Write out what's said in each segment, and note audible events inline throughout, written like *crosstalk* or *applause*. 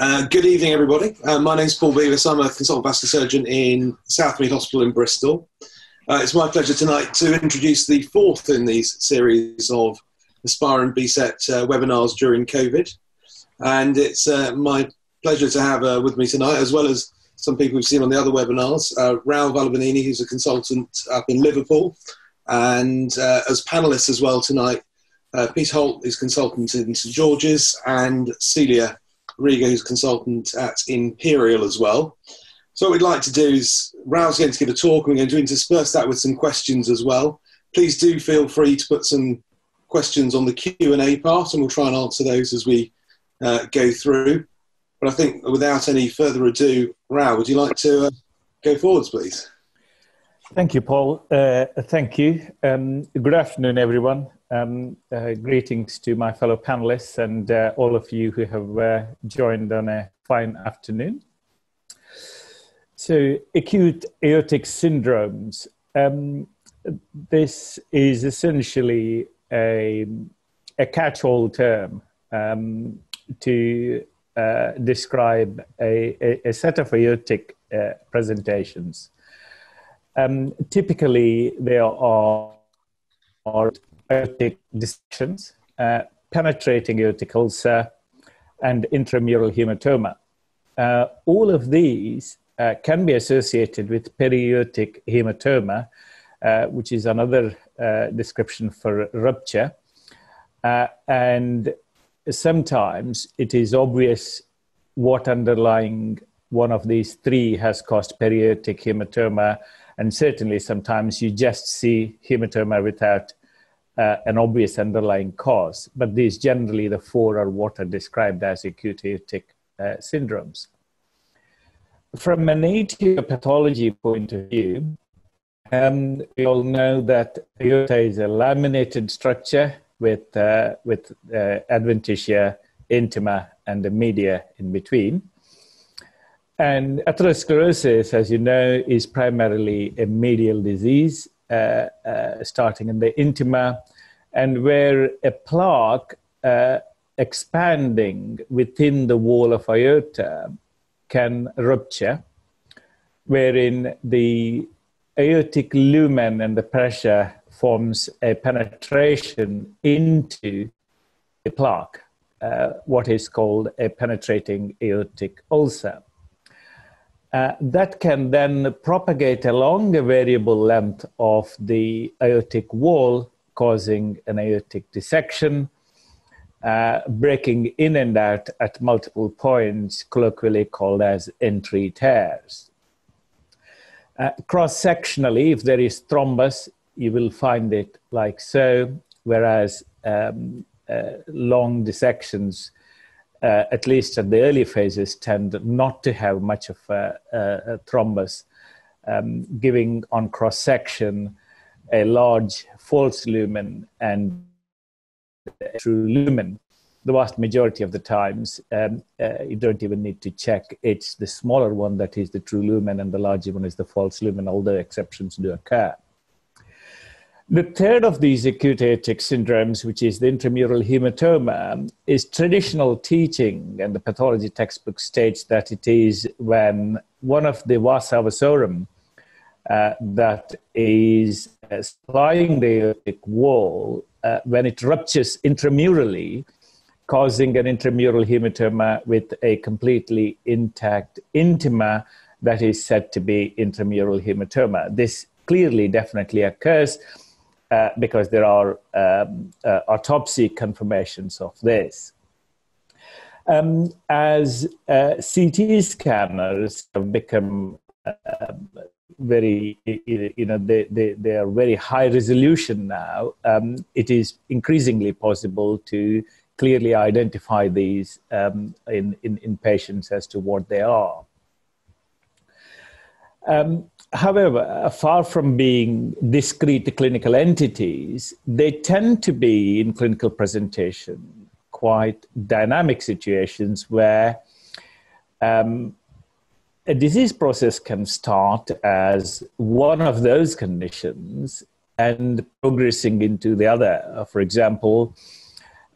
Uh, good evening, everybody. Uh, my name's Paul Bevis. I'm a consultant vascular surgeon in Southmead Hospital in Bristol. Uh, it's my pleasure tonight to introduce the fourth in these series of Aspire and BSET uh, webinars during COVID. And it's uh, my pleasure to have uh, with me tonight, as well as some people we've seen on the other webinars, uh, Rao Vallabhaneni, who's a consultant up in Liverpool, and as panelists as well tonight, Pete Holt is consultant in St George's, and Celia Riga, who's a consultant at Imperial as well. So what we'd like to do is, Rao's going to give a talk, and we're going to intersperse that with some questions as well. Please do feel free to put some questions on the Q&A part, and we'll try and answer those as we uh, go through. But I think without any further ado, Raoul, would you like to uh, go forwards, please? Thank you, Paul. Uh, thank you. Um, good afternoon, everyone. Um, uh, greetings to my fellow panelists and uh, all of you who have uh, joined on a fine afternoon. So, acute aortic syndromes. Um, this is essentially a, a catch all term um, to uh, describe a, a, a, set of aortic uh, presentations. Um, typically, there are, are aortic dissections, uh, penetrating aortic ulcer, and intramural hematoma. Uh, all of these uh, can be associated with periaortic hematoma, uh, which is another uh, description for rupture. Uh, and sometimes it is obvious what underlying one of these three has caused periaortic hematoma, and certainly sometimes you just see hematoma without uh, an obvious underlying cause, but these generally, the four are what are described as acute aortic uh, syndromes. From an pathology point of view, um, we all know that aorta is a laminated structure with, uh, with uh, adventitia, intima, and the media in between. And atherosclerosis, as you know, is primarily a medial disease starting in the intima, and where a plaque uh, expanding within the wall of aorta can rupture, wherein the aortic lumen and the pressure forms a penetration into the plaque, uh, what is called a penetrating aortic ulcer. Uh, that can then propagate along a variable length of the aortic wall, causing an aortic dissection, uh, breaking in and out at multiple points, colloquially called as entry tears. Uh, Cross sectionally, if there is thrombus, you will find it like so, whereas um, uh, long dissections uh, at least at the early phases, tend not to have much of a, a, a thrombus, um, giving on cross section a large false lumen and true lumen. The vast majority of the times, um, uh, you don't even need to check. It's the smaller one that is the true lumen, and the larger one is the false lumen, although exceptions do occur. The third of these acute aortic syndromes, which is the intramural hematoma, is traditional teaching, and the pathology textbook states that it is when one of the vasa vasorum uh, that is uh, supplying the aortic wall, uh, when it ruptures intramurally, causing an intramural hematoma with a completely intact intima that is said to be intramural hematoma. This clearly, definitely occurs uh, because there are um, uh, autopsy confirmations of this. Um, as uh, CT scanners have become uh, very, you know, they, they, they are very high resolution now, um, it is increasingly possible to clearly identify these um, in, in, in patients as to what they are. Um, however, far from being discrete clinical entities, they tend to be in clinical presentation quite dynamic situations where um, a disease process can start as one of those conditions and progressing into the other. For example,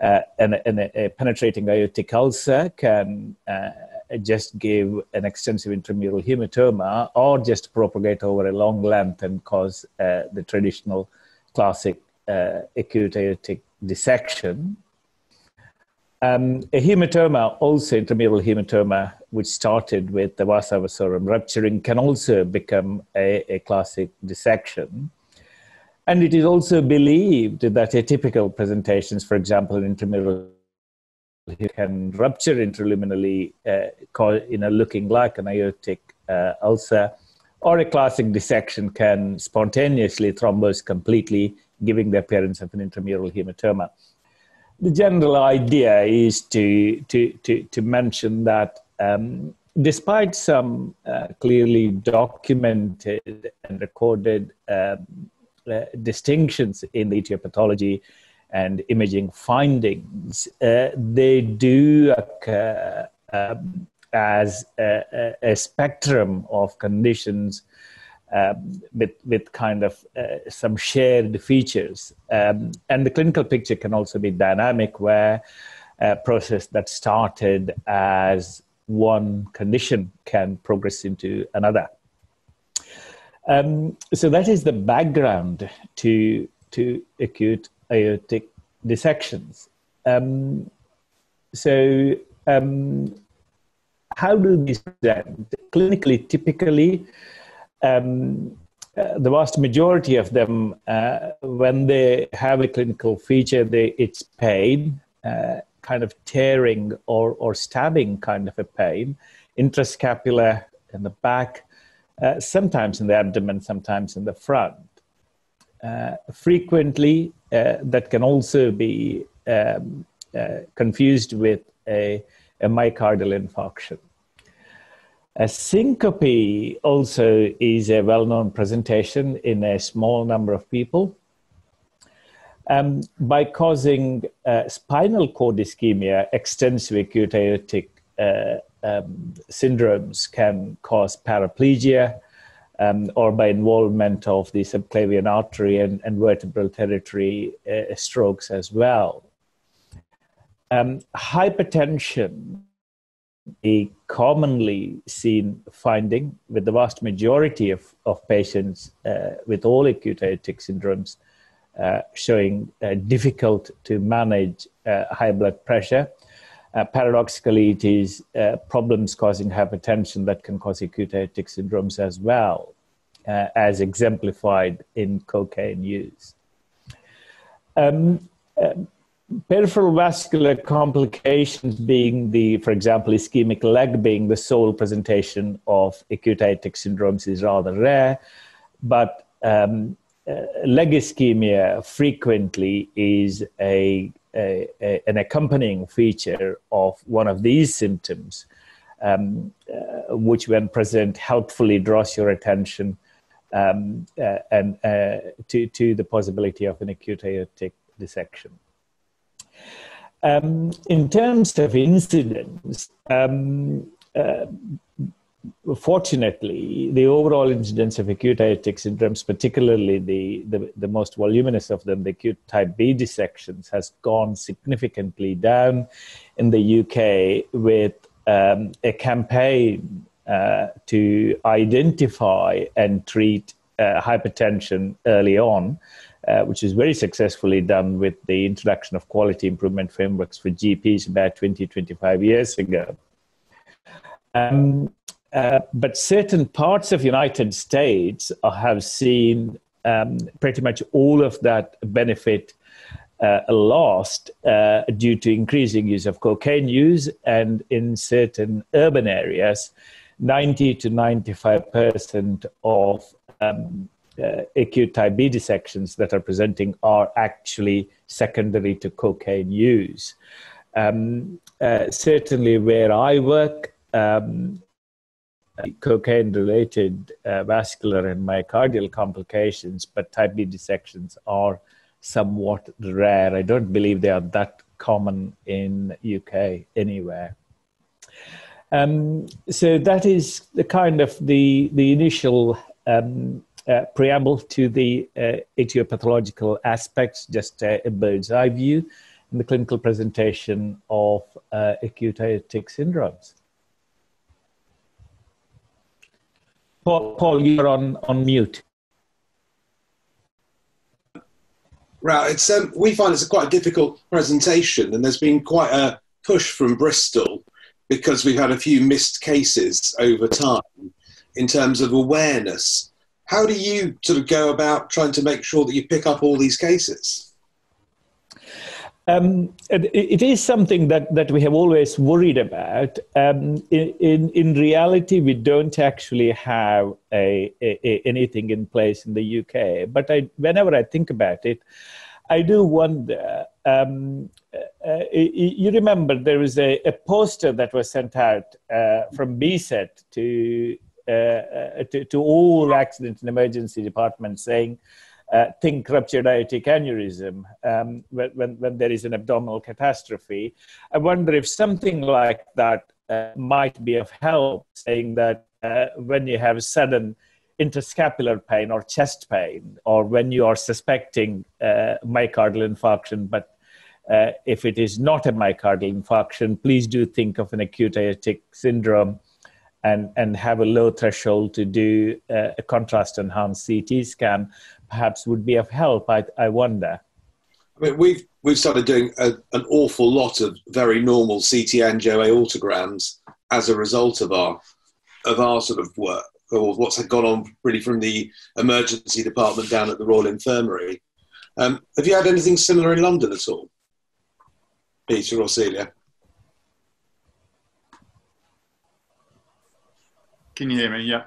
uh, an, an, a penetrating aortic ulcer can uh, just give an extensive intramural hematoma or just propagate over a long length and cause uh, the traditional classic uh, acute aortic dissection. Um, a hematoma, also intramural hematoma, which started with the vasa vasorum rupturing, can also become a, a classic dissection. And it is also believed that atypical presentations, for example, in intramural can rupture intraluminally, uh, know, looking like an aortic uh, ulcer, or a classic dissection can spontaneously thrombose completely, giving the appearance of an intramural hematoma. The general idea is to, to, to, to mention that um, despite some uh, clearly documented and recorded um, uh, distinctions in the etiology and imaging findings, uh, they do occur um, as a, a, spectrum of conditions um, with with kind of uh, some shared features. Um, and the clinical picture can also be dynamic, where a process that started as one condition can progress into another. Um, so that is the background to to acute aortic dissections. Um, so um, how do these present? Clinically, typically, um, uh, the vast majority of them, uh, when they have a clinical feature, they, it's pain, uh, kind of tearing or, or stabbing kind of a pain, interscapular in the back, uh, sometimes in the abdomen, sometimes in the front. Uh, frequently, uh, that can also be um, confused with a, a myocardial infarction. A syncope also is a well known presentation in a small number of people. Um, by causing uh, spinal cord ischemia, extensive acute aortic uh, um, syndromes can cause paraplegia um, or by involvement of the subclavian artery and, and vertebral territory uh, strokes as well. Um, hypertension a commonly seen finding with the vast majority of, of patients uh, with all acute aortic syndromes uh, showing uh, difficult to manage uh, high blood pressure. Uh, paradoxically, it is uh, problems causing hypertension that can cause acute aortic syndromes as well, as exemplified in cocaine use. Um, peripheral vascular complications being the, for example, ischemic leg being the sole presentation of acute aortic syndromes is rather rare, but um, uh, leg ischemia frequently is a, a, a, an accompanying feature of one of these symptoms, um, uh, which, when present, helpfully draws your attention um, uh, and uh, to, to the possibility of an acute aortic dissection. Um, in terms of incidence, um, uh, fortunately, the overall incidence of acute aortic syndromes, particularly the, the, the, most voluminous of them, the acute type B dissections, has gone significantly down in the UK with um, a campaign uh, to identify and treat uh, hypertension early on uh, which is very successfully done with the introduction of quality improvement frameworks for GPs about 20, 25 years ago. Um, uh, but certain parts of United States have seen um, pretty much all of that benefit uh, lost uh, due to increasing use of cocaine use, and in certain urban areas, 90 to 95 percent of um, uh, acute type B dissections that are presenting are actually secondary to cocaine use. Um, uh, certainly, where I work, um, cocaine related uh, vascular and myocardial complications, but type B dissections are somewhat rare. I don't believe they are that common in UK anywhere. Um, so that is the kind of the the initial um, uh, preamble to the uh, etiopathological aspects, just uh, a bird's eye view in the clinical presentation of uh, acute aortic syndromes. Paul, Paul, you're on, on mute. Right, it's um, we find it's a quite a difficult presentation, and there's been quite a push from Bristol because we've had a few missed cases over time in terms of awareness. How do you sort of go about trying to make sure that you pick up all these cases? Um, it, it is something that, that we have always worried about. Um, in, in, in, reality, we don't actually have a, a, anything in place in the UK. But I, whenever I think about it, I do wonder. Um, uh, you remember there was a, a, poster that was sent out uh, from BSET to, uh, uh, to, to all accident and emergency departments saying uh, think ruptured aortic aneurysm um, when, when, when, there is an abdominal catastrophe. I wonder if something like that uh, might be of help, saying that uh, when you have sudden interscapular pain or chest pain, or when you are suspecting uh, myocardial infarction, but uh, if it is not a myocardial infarction, please do think of an acute aortic syndrome and, and have a low threshold to do uh, a contrast enhanced CT scan perhaps would be of help. I, I wonder. I mean, we've we've started doing a, an awful lot of very normal CT angio aortograms as a result of our of our sort of work or what's gone on really from the emergency department down at the Royal Infirmary. Um, have you had anything similar in London at all, Peter or Celia? Can you hear me? Yeah.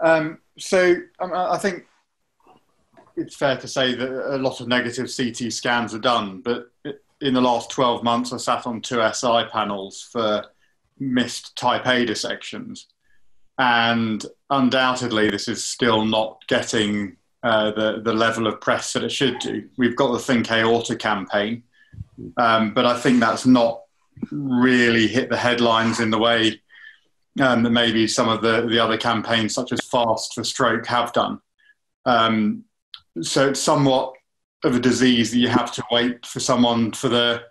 Um, so um, I think it's fair to say that a lot of negative CT scans are done, but in the last 12 months, I sat on two SI panels for missed type A dissections. And undoubtedly, this is still not getting uh, the, the level of press that it should do. We've got the Think Aorta campaign, um, but I think that's not really hit the headlines in the way um, that maybe some of the, the other campaigns, such as Fast for Stroke, have done. Um, so it's somewhat of a disease that you have to wait for someone for the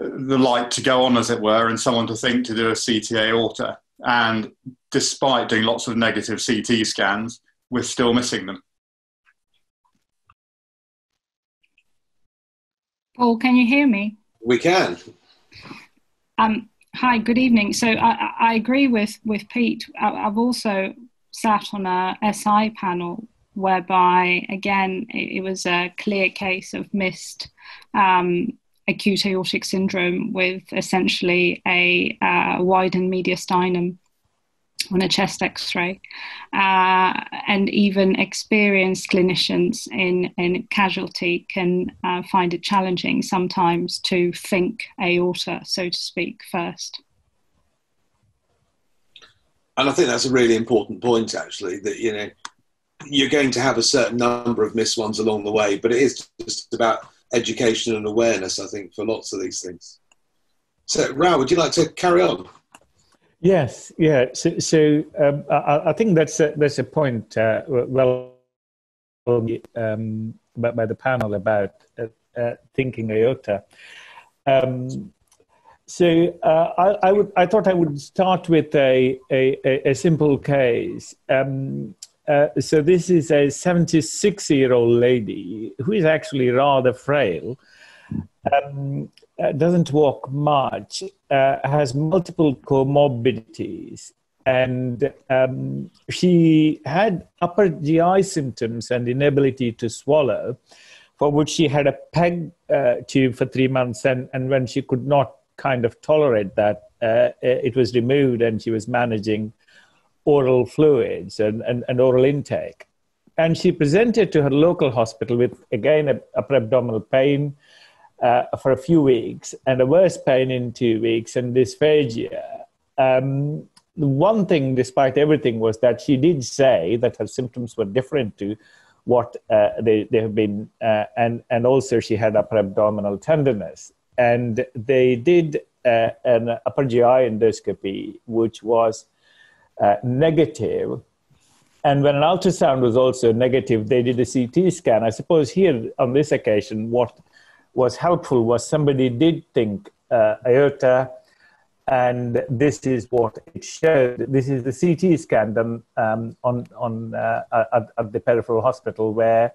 the light to go on, as it were, and someone to think to do a CTA aorta. And despite doing lots of negative CT scans, we're still missing them. Paul, can you hear me? We can. Um, hi, good evening. So I, I agree with, with Pete. I, I've also sat on a SI panel whereby, again, it, it was a clear case of missed um, acute aortic syndrome with essentially a uh, widened mediastinum on a chest x-ray. Uh, and even experienced clinicians in, in casualty can uh, find it challenging sometimes to think aorta so to speak first. And i think that's a really important point actually that you know you're going to have a certain number of missed ones along the way, but it is just about education and awareness, I think, for lots of these things. So, Rao, would you like to carry on? Yes, yeah. So, so um, I, I, think that's a, that's a point uh, well um, by, by, the panel about uh, uh, thinking aorta. Um, so uh, I, I, would I thought I would start with a a, a simple case. Um, uh, so this is a 76 year old lady who is actually rather frail um, uh, doesn't walk much uh, has multiple comorbidities and um, she had upper gi symptoms and inability to swallow for which she had a peg uh, tube for three months and, and when she could not kind of tolerate that uh, it was removed and she was managing oral fluids and, and, and oral intake. And she presented to her local hospital with, again, a, upper abdominal pain uh, for a few weeks and a worse pain in two weeks and dysphagia. Um, one thing, despite everything, was that she did say that her symptoms were different to what uh, they, they have been, uh, and, and also she had upper abdominal tenderness. And they did uh, an upper GI endoscopy, which was uh, negative. And when an ultrasound was also negative, they did a CT scan. I suppose here on this occasion, what was helpful was somebody did think uh, aorta, and this is what it showed. This is the CT scan done um, on, on, uh, at, at, the peripheral hospital where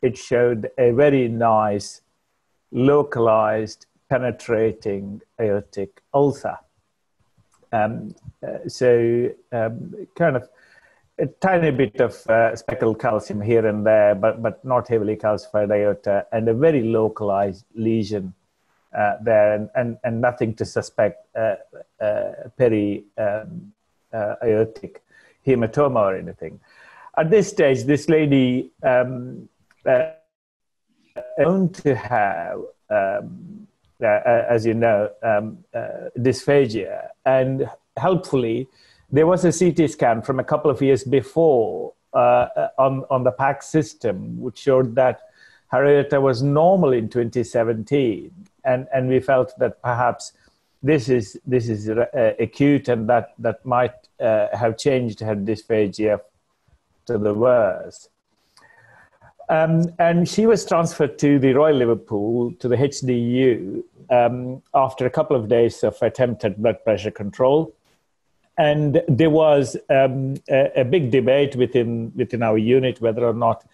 it showed a very nice, localized, penetrating aortic ulcer. Um, uh, so, um, kind of a tiny bit of uh, speckled calcium here and there, but, but not heavily calcified aorta, and a very localized lesion uh, there and, and, and nothing to suspect uh, uh, peri um, uh, aortic hematoma or anything. At this stage, this lady um, known to have, um, as you know, um, dysphagia, and helpfully, there was a CT scan from a couple of years before on on the PACS system, which showed that aorta was normal in 2017 and and we felt that perhaps this is this is uh, acute and that that might uh, have changed her dysphagia to the worse. Um, and she was transferred to the Royal Liverpool to the HDU um, after a couple of days of attempted blood pressure control. And there was um, a, a, big debate within within our unit whether or not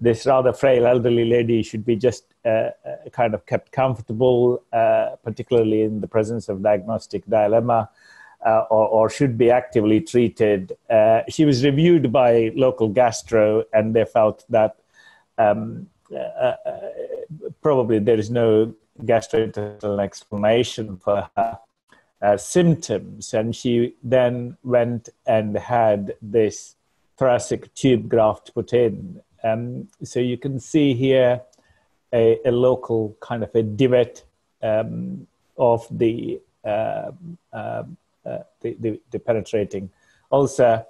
this rather frail elderly lady should be just uh, uh, kind of kept comfortable, uh, particularly in the presence of diagnostic dilemma, uh, or, or, should be actively treated. Uh, she was reviewed by local gastro, and they felt that um, uh, probably there is no gastrointestinal explanation for her symptoms. And she then went and had this thoracic tube graft put in um, so you can see here a, a local kind of a divot um, of the, uh, uh, uh, the, the, the, penetrating ulcer.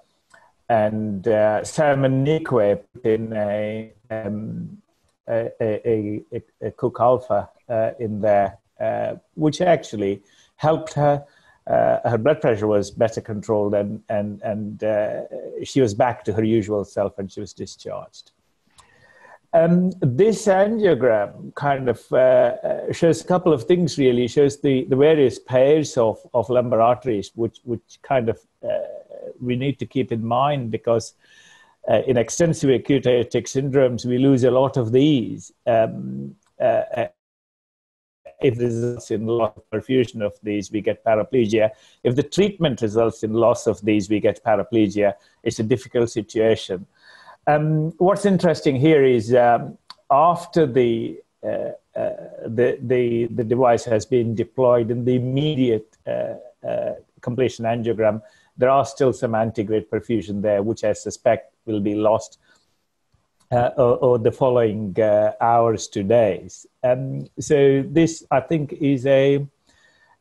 And uh, Simon Neequaye put in a, um, a, a, a, a, Cook Alpha uh, in there, uh, which actually helped her. Uh, her blood pressure was better controlled and, and, and she was back to her usual self and she was discharged. Um, this angiogram kind of uh, shows a couple of things really. It shows the, the various pairs of, of lumbar arteries, which, which kind of uh, we need to keep in mind because uh, in extensive acute aortic syndromes, we lose a lot of these. Um, uh, uh, if this results in loss of perfusion of these, we get paraplegia. If the treatment results in loss of these, we get paraplegia. It's a difficult situation. Um, what's interesting here is um, after the, uh, uh, the, the, the, device has been deployed in the immediate uh, uh completion angiogram, there are still some antegrade perfusion there, which I suspect will be lost uh, the following uh, hours to days. Um, so this, I think, is a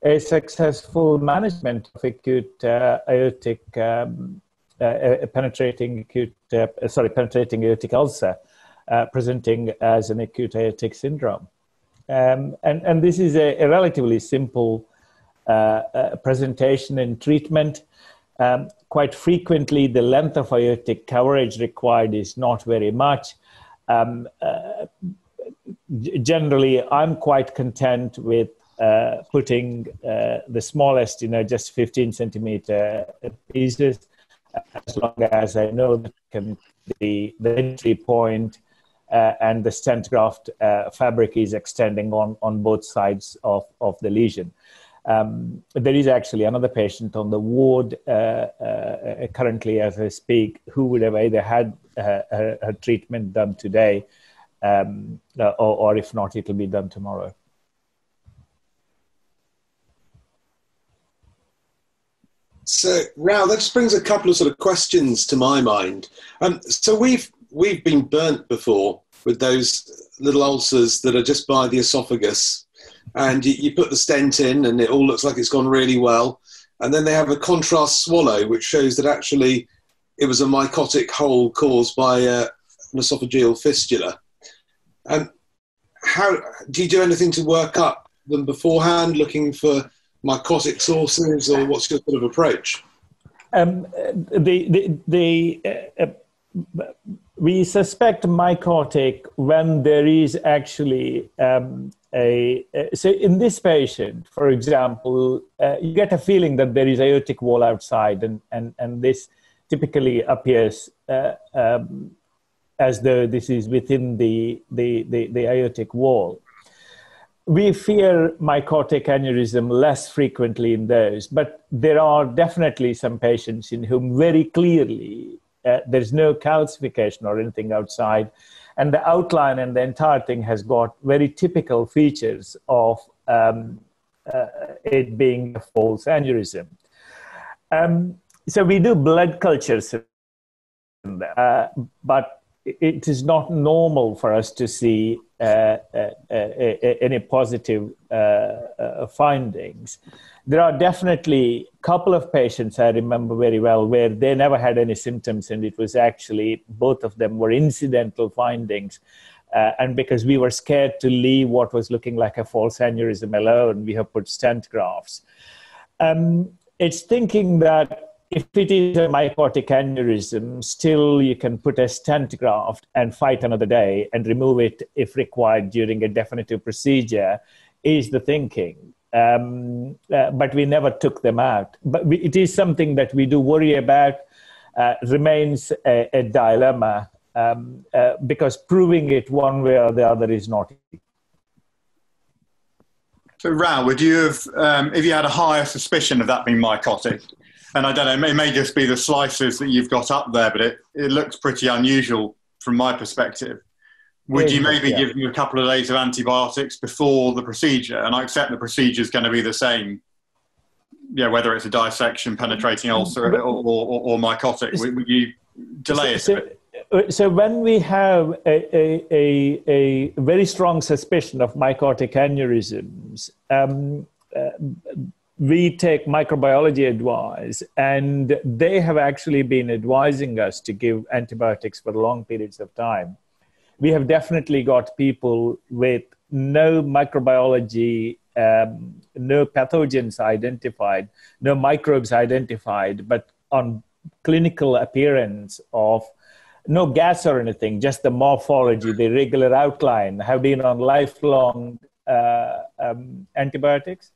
a successful management of acute aortic um, uh, penetrating acute, uh, sorry, penetrating aortic ulcer, uh, presenting as an acute aortic syndrome. Um, and, and this is a, a relatively simple presentation and treatment. Um, quite frequently, the length of aortic coverage required is not very much. Um, uh, generally, I'm quite content with uh, putting uh, the smallest, you know, just 15 centimeter pieces as long as I know that can, the, the entry point, uh, and the stent graft uh, fabric is extending on, on both sides of, of the lesion. Um, there is actually another patient on the ward uh, uh currently as I speak who would have either had her, her treatment done today um, uh, or, or if not, it'll be done tomorrow. So, Rao, that just brings a couple of sort of questions to my mind. Um, so we've we've been burnt before with those little ulcers that are just by the esophagus, and you, you put the stent in, and it all looks like it's gone really well, and then they have a contrast swallow, which shows that actually it was a mycotic hole caused by uh, an esophageal fistula. Um, how do you do anything to work up them beforehand, looking for mycotic sources, or what's your sort of approach? Um, the the, the uh, uh, we suspect mycotic when there is actually um, a, so in this patient, for example, uh, you get a feeling that there is aortic wall outside, and and and this typically appears uh, um, as though this is within the the the, the aortic wall. We fear mycotic aneurysm less frequently in those, but there are definitely some patients in whom very clearly uh, there's no calcification or anything outside and the outline and the entire thing has got very typical features of um, uh, it being a false aneurysm. Um, so we do blood cultures, uh, but it is not normal for us to see uh, uh, uh any positive uh, findings there are definitely a couple of patients I remember very well where they never had any symptoms, and it was actually both of them were incidental findings. Uh, and because we were scared to leave what was looking like a false aneurysm alone, we have put stent grafts. Um, it's thinking that if it is a mycotic aneurysm, still you can put a stent graft and fight another day and remove it if required during a definitive procedure, is the thinking um, uh, but we never took them out. But we, it is something that we do worry about, uh, remains a, a dilemma um, uh, because proving it one way or the other is not easy. So, Rao, would you have, um, if you had a higher suspicion of that being mycotic, and I don't know, it may just be the slices that you've got up there, but it, it looks pretty unusual from my perspective. Would you maybe yeah. give them a couple of days of antibiotics before the procedure? And I accept the procedure is going to be the same. Yeah, whether it's a dissection, penetrating ulcer, or, or, or, or mycotic, would, would, you delay so, it? So, so when we have a, a, a, a, very strong suspicion of mycotic aneurysms, um, uh, we take microbiology advice, and they have actually been advising us to give antibiotics for long periods of time we have definitely got people with no microbiology, um, no pathogens identified, no microbes identified, but on clinical appearance of no gas or anything, just the morphology, the regular outline, have been on lifelong uh, um, antibiotics.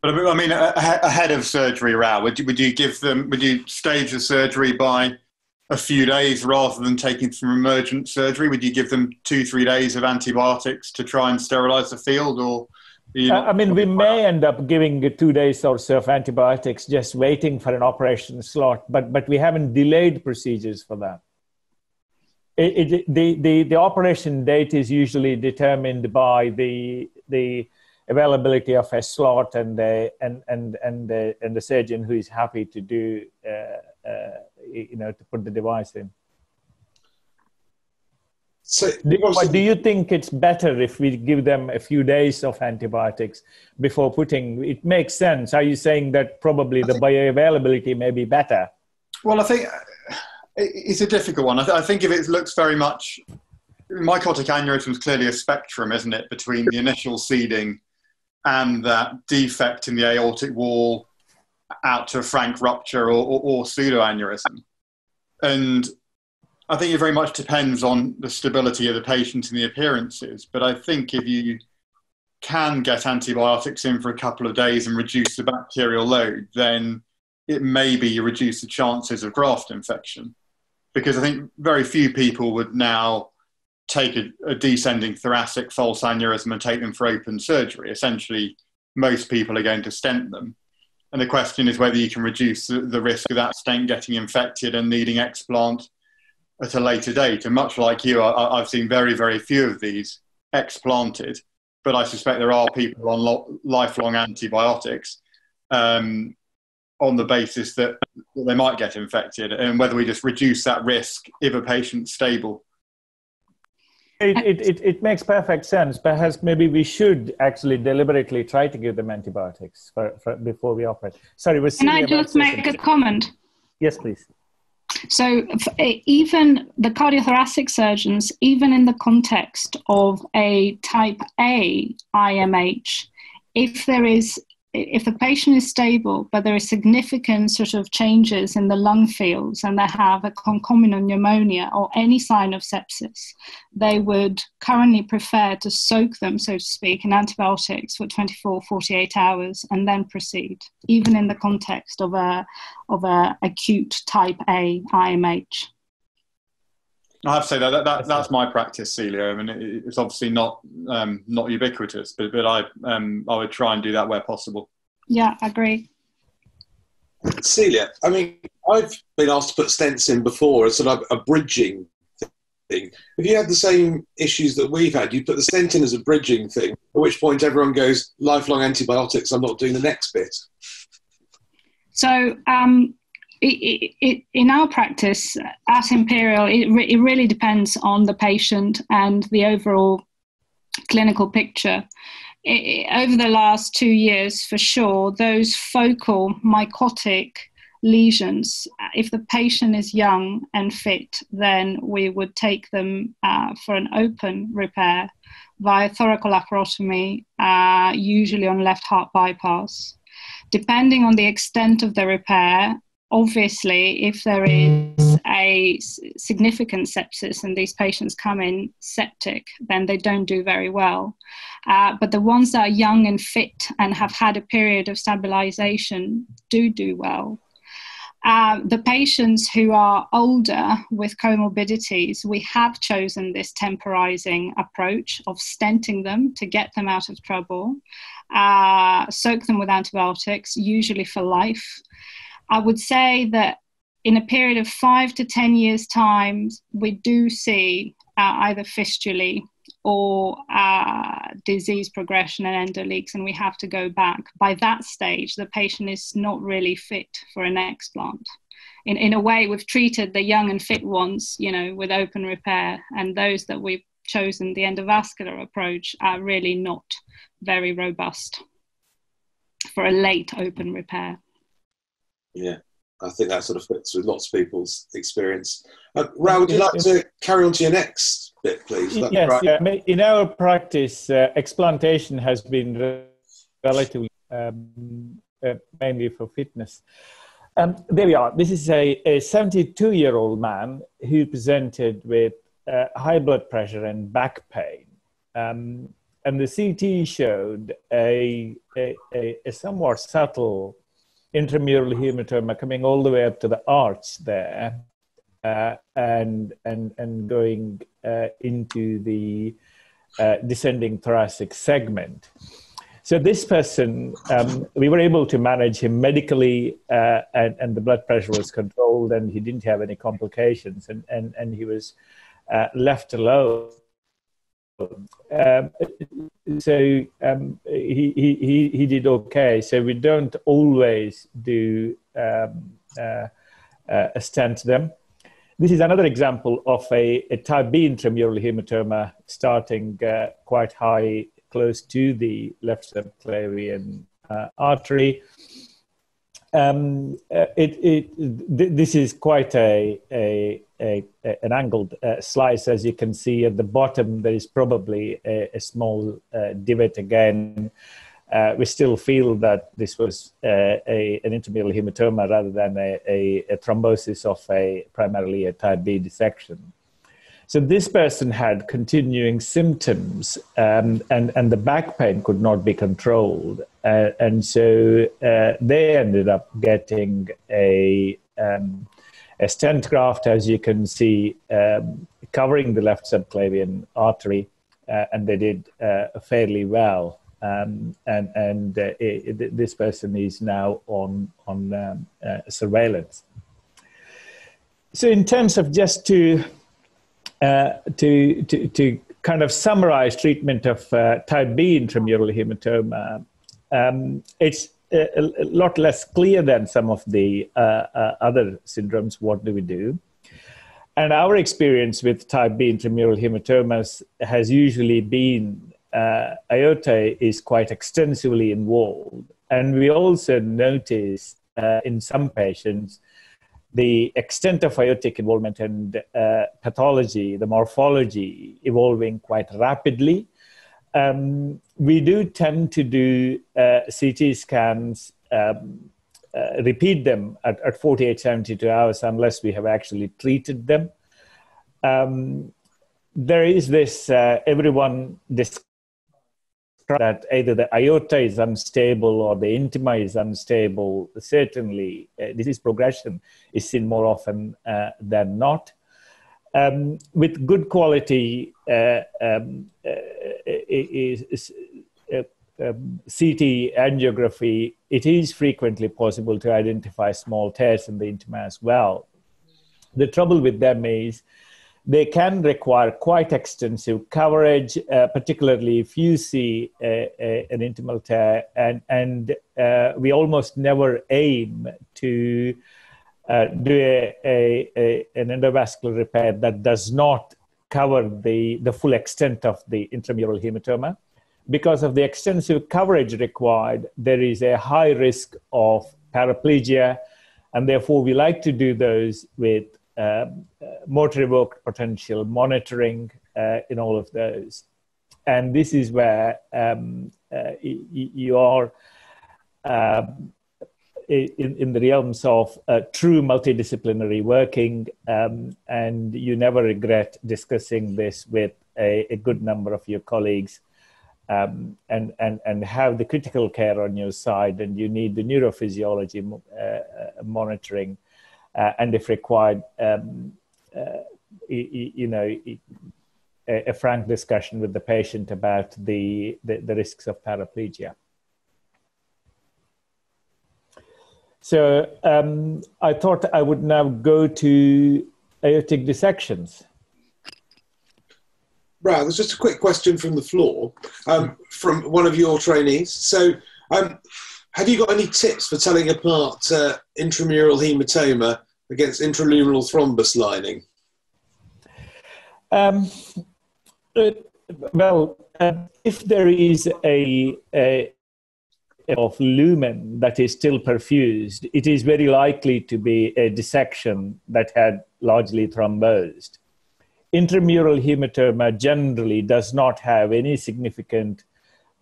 But I mean, ahead of surgery, Rao, would you, would you give them, would you stage the surgery by a few days rather than taking some emergent surgery? Would you give them two, three days of antibiotics to try and sterilize the field or? Uh, I mean, we may end up giving two days or so of antibiotics just waiting for an operation slot, but, but we haven't delayed procedures for that. It, it, the, the, the operation date is usually determined by the, the availability of a slot and the, and, and, and, the, and the surgeon who is happy to do uh, uh, you know to put the device in. So, do, but do you think it's better if we give them a few days of antibiotics before putting? It makes sense. Are you saying that probably the bioavailability may be better? Well, I think uh, it's a difficult one. I, th- I think if it looks very much mycotic aneurysm is clearly a spectrum, isn't it, between the initial seeding and that defect in the aortic wall out to a frank rupture or, or, or pseudoaneurysm. And I think it very much depends on the stability of the patient and the appearances. But I think if you can get antibiotics in for a couple of days and reduce the bacterial load, then it may be you reduce the chances of graft infection. Because I think very few people would now take a, a descending thoracic false aneurysm and take them for open surgery. Essentially, most people are going to stent them. And the question is whether you can reduce the, risk of that stent getting infected and needing explant at a later date. And much like you, I, have seen very, very few of these explanted, but I suspect there are people on lo- lifelong antibiotics um, on the basis that they might get infected, and whether we just reduce that risk if a patient's stable it, it, it, makes perfect sense. Perhaps maybe we should actually deliberately try to give them antibiotics for, for before we operate. Sorry, was Can I just make a comment? Yes, please. So, eh, even the cardiothoracic surgeons, even in the context of a type A IMH, if there is if the patient is stable, but there are significant sort of changes in the lung fields and they have a concomitant pneumonia or any sign of sepsis, they would currently prefer to soak them, so to speak, in antibiotics for 24, 48 hours and then proceed, even in the context of a, of a acute type A IMH. I have to say that, that, that that's my practice, Celia. I mean, it, it's obviously not um, not ubiquitous, but but I um, I would try and do that where possible. Yeah, I agree. Celia, I mean, I've been asked to put stents in before as sort of a bridging thing. If you had the same issues that we've had, you put the stent in as a bridging thing, at which point everyone goes lifelong antibiotics. I'm not doing the next bit. So um, it, it, in our practice at Imperial, it, re- it really depends on the patient and the overall clinical picture. over the last two years, for sure, those focal mycotic lesions, if the patient is young and fit, then we would take them uh, for an open repair via thoracolaparotomy, uh, usually on left heart bypass. Depending on the extent of the repair, obviously, if there is a significant sepsis and these patients come in septic, then they don't do very well. Uh, but the ones that are young and fit and have had a period of stabilization do do well. Uh, the patients who are older with comorbidities, we have chosen this temporizing approach of stenting them to get them out of trouble, uh, soak them with antibiotics, usually for life. I would say that in a period of five to 10 years' time, we do see uh, either fistulae or uh, disease progression and endoleaks, and we have to go back. By that stage, the patient is not really fit for an explant. In, in a way, we've treated the young and fit ones, you know, with open repair, and those that we've chosen the endovascular approach are really not very robust for a late open repair. Yeah, I think that sort of fits with lots of people's experience. Uh, Rao, would you like to carry on to your next bit, please? Yes, right. yeah. In our practice, uh, explantation has been relatively um, uh, mainly for fitness. Um, there we are. This is a 72 year old man who presented with uh, high blood pressure and back pain. Um, and the CT showed a, a, a, a somewhat subtle intramural hematoma coming all the way up to the arch there uh, and, and, and going uh, into the uh, descending thoracic segment. So this person, um, we were able to manage him medically, uh, and, and the blood pressure was controlled, and he didn't have any complications, and, and, and he was uh, left alone um, so um, he, he, he did okay. So we don't always do um, uh, uh, stent them. This is another example of a, a type B intramural hematoma starting uh, quite high, close to the left subclavian uh, artery. Um, uh, it, it, th- this is quite a, a, a, an angled uh, slice. As you can see at the bottom, there is probably a, a small uh, divot again. Uh, we still feel that this was uh, a, an intramural hematoma rather than a, thrombosis of a primarily a type B dissection. So this person had continuing symptoms, um, and and the back pain could not be controlled, uh, and so uh, they ended up getting a um, a stent graft, as you can see, um, covering the left subclavian artery, uh, and they did uh, fairly well. Um, and and uh, it, this person is now on on um, uh, surveillance. So, in terms of just to uh, to, to, to kind of summarize treatment of uh, type B intramural hematoma, um, it's a, lot less clear than some of the uh, uh, other syndromes. What do we do? And our experience with type B intramural hematomas has usually been uh, aorta is quite extensively involved. And we also notice uh, in some patients the extent of aortic involvement and uh, pathology, the morphology evolving quite rapidly. Um, we do tend to do uh, CT scans, um, uh, repeat them at, at 48, 72 hours unless we have actually treated them. Um, there is this, uh, everyone discusses that either the aorta is unstable or the intima is unstable. Certainly, uh, disease progression is seen more often uh, than not. Um, with good quality uh, um, uh, is, uh, um, CT angiography, it is frequently possible to identify small tears in the intima as well. The trouble with them is they can require quite extensive coverage, uh, particularly if you see a, a, an intimal tear, and, and uh, we almost never aim to uh, do a, an endovascular repair that does not cover the, the full extent of the intramural hematoma. Because of the extensive coverage required, there is a high risk of paraplegia, and therefore we like to do those with um, uh, motor evoked potential monitoring uh, in all of those. And this is where um, uh, you are um, in, in, the realms of uh, true multidisciplinary working, um, and you never regret discussing this with a, a good number of your colleagues. Um, and, and, and have the critical care on your side, and you need the neurophysiology uh, monitoring uh, and if required, um, uh, you, you, know, a, a, frank discussion with the patient about the, the, the risks of paraplegia. So um, I thought I would now go to aortic dissections. Right, there's just a quick question from the floor um, from one of your trainees. So, um, have you got any tips for telling apart uh, intramural hematoma against intraluminal thrombus lining? Um, uh, well, uh, if there is a, a of lumen that is still perfused, it is very likely to be a dissection that had largely thrombosed. Intramural hematoma generally does not have any significant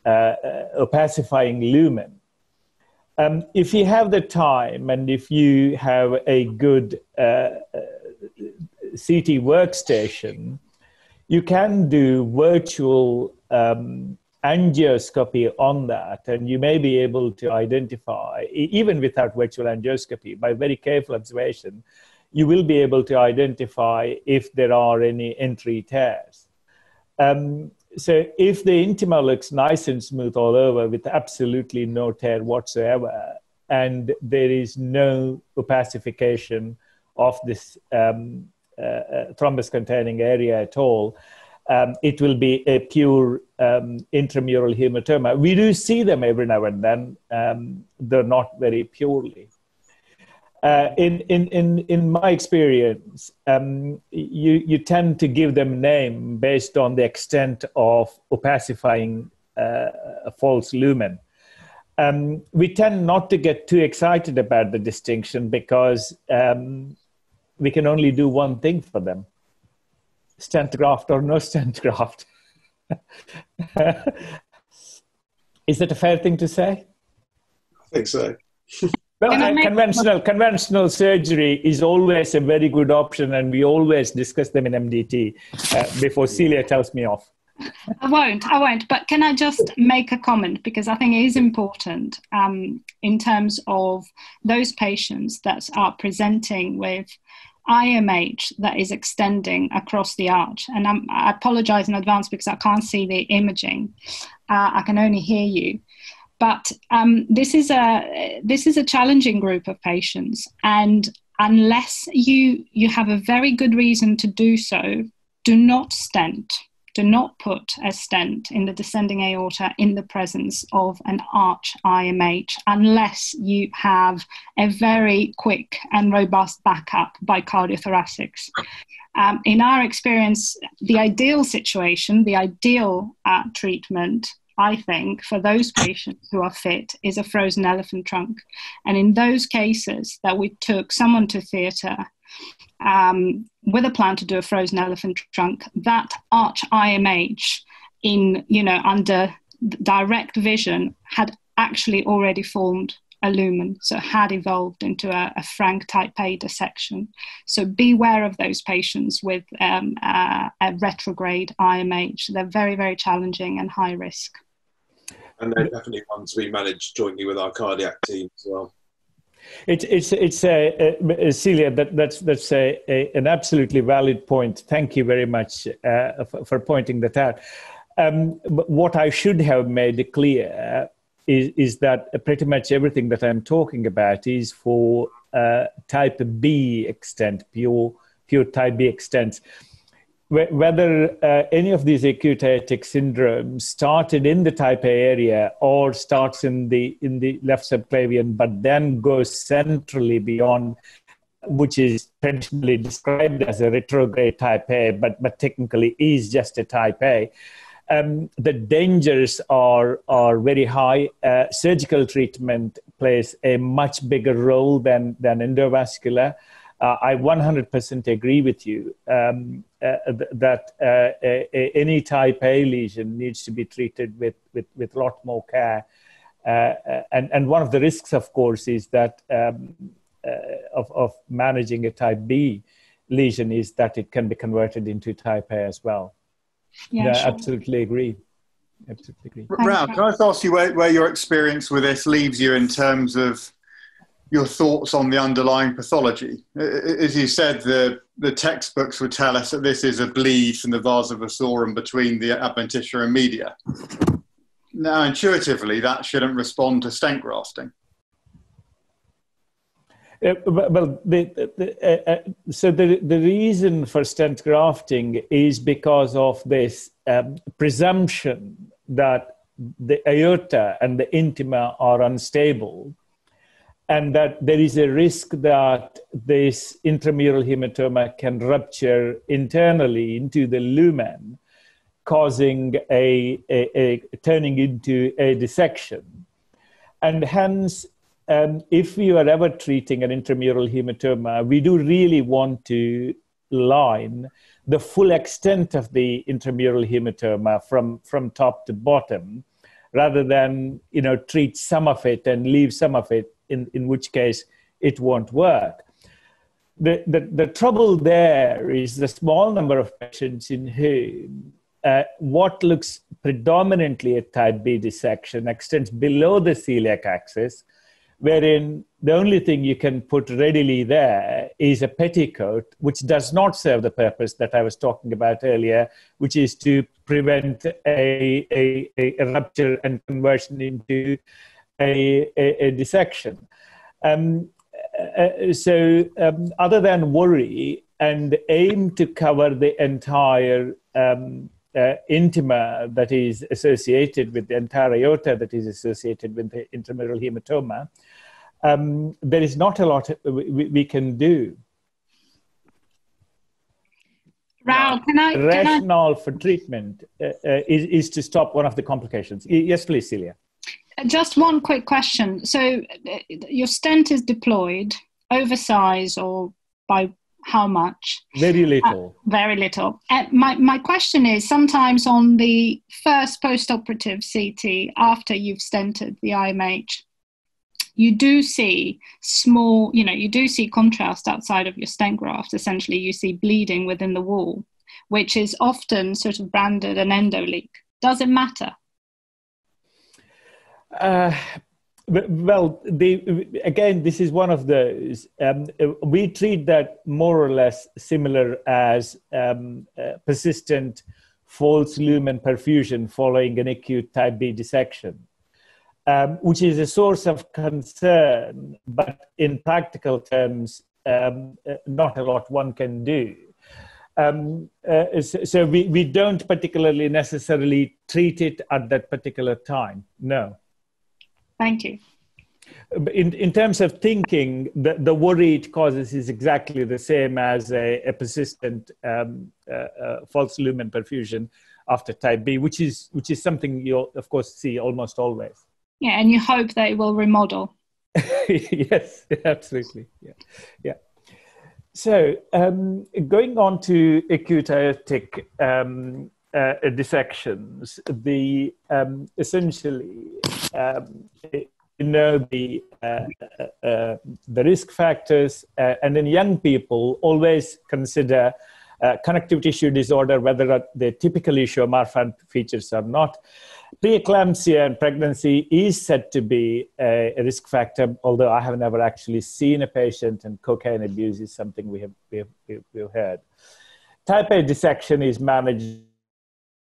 uh, uh opacifying lumen. Um, if you have the time and if you have a good uh, uh CT workstation, you can do virtual um, angioscopy on that, and you may be able to identify, even without virtual angioscopy, by very careful observation, you will be able to identify if there are any entry tears. Um, so if the intima looks nice and smooth all over with absolutely no tear whatsoever, and there is no opacification of this um, uh, uh, thrombus containing area at all, um, it will be a pure um, intramural hematoma. We do see them every now and then, um, though not very purely. Uh, in, in, in, in my experience, um, you, you tend to give them name based on the extent of opacifying uh, a false lumen. Um, we tend not to get too excited about the distinction because um, we can only do one thing for them stent graft or no stent graft. *laughs* Is that a fair thing to say? I think so. *laughs* Well, conventional conventional surgery is always a very good option, and we always discuss them in MDT uh, before Celia tells me off. I won't, I won't. But can I just make a comment because I think it is important um, in terms of those patients that are presenting with IMH that is extending across the arch. And I'm, i apologize in advance because I can't see the imaging. Uh, I can only hear you. But um, this is a this is a challenging group of patients, and unless you you have a very good reason to do so, do not stent. Do not put a stent in the descending aorta in the presence of an arch IMH unless you have a very quick and robust backup by cardiothoracics. Um, in our experience, the ideal situation, the ideal uh, treatment I think, for those patients who are fit is a frozen elephant trunk. And in those cases that we took someone to theatre um, with a plan to do a frozen elephant trunk, that arch IMH in, you know, under direct vision had actually already formed a lumen, so had evolved into a, a frank type A dissection. So beware of those patients with um, uh, a retrograde IMH. They're very, very challenging and high risk. And they're definitely ones we manage jointly with our cardiac team as well. It's it's it's a, Celia. That that's that's a, a, an absolutely valid point. Thank you very much uh, for, for, pointing that out. Um, what I should have made clear is, is that pretty much everything that I'm talking about is for uh, type B extent, pure pure type B extents. Whether uh, any of these acute aortic syndromes started in the type A area or starts in the in the left subclavian, but then goes centrally beyond, which is traditionally described as a retrograde type A, but but technically is just a type A um, the dangers are are very high. Uh, surgical treatment plays a much bigger role than than endovascular. Uh, I 100% agree with you um, uh, that uh, a, a, any type A lesion needs to be treated with with with a lot more care. Uh, uh, and and one of the risks, of course, is that um, of of managing a type B lesion is that it can be converted into type A as well. Yeah, yeah sure. absolutely agree. Absolutely agree. Brown, can I ask you where, where your experience with this leaves you in terms of your thoughts on the underlying pathology? As you said, the, the textbooks would tell us that this is a bleed from the vasa vasorum between the adventitia and media. Now, intuitively, that shouldn't respond to stent grafting. Uh, well, the, the, uh, uh, so the, the reason for stent grafting is because of this um, presumption that the aorta and the intima are unstable, and that there is a risk that this intramural hematoma can rupture internally into the lumen, causing a, a, a turning into a dissection. And hence, um, if you are ever treating an intramural hematoma, we do really want to line the full extent of the intramural hematoma from, from top to bottom, rather than you know treat some of it and leave some of it, in, in which case it won't work. The, the, the trouble there is the small number of patients in whom uh, what looks predominantly a type B dissection extends below the celiac axis wherein the only thing you can put readily there is a petticoat, which does not serve the purpose that I was talking about earlier, which is to prevent a, a, a rupture and conversion into a, a, a dissection. Um, uh, so, um, other than worry and aim to cover the entire um, uh, intima that is associated with the entire aorta that is associated with the intramural hematoma, um, there is not a lot we, we can do. Rao, can I? Rationale for treatment uh, uh, is, is to stop one of the complications. Yes, please, Celia. Just one quick question. So, uh, your stent is deployed, oversize, or by how much? Very little. Uh, very little. Uh, my, my question is sometimes on the first post-operative CT after you've stented the IMH, you do see small, you know, you do see contrast outside of your stent graft. Essentially, you see bleeding within the wall, which is often sort of branded an endo leak. Does it matter? Uh, well, the, again, this is one of those. Um, we treat that more or less similar as um, uh, persistent false lumen perfusion following an acute type B dissection um, which is a source of concern, but in practical terms, um, uh, not a lot one can do. Um, uh, so, so we, we don't particularly necessarily treat it at that particular time. No. Thank you. In, in terms of thinking, the, the worry it causes is exactly the same as a, a persistent um, uh, uh, false lumen perfusion after type B, which is, which is something you'll, of course, see almost always. Yeah, and you hope they will remodel. *laughs* yes, *laughs* absolutely. Yeah, yeah. So, um, going on to acute aortic um, uh, dissections, the um, essentially um, you know the uh, uh, uh the risk factors, uh, and in young people always consider uh, connective tissue disorder whether they typically show Marfan features or not. Preeclampsia and pregnancy is said to be a, a, risk factor, although I have never actually seen a patient, and cocaine abuse is something we have, we have, we have heard. Type A dissection is managed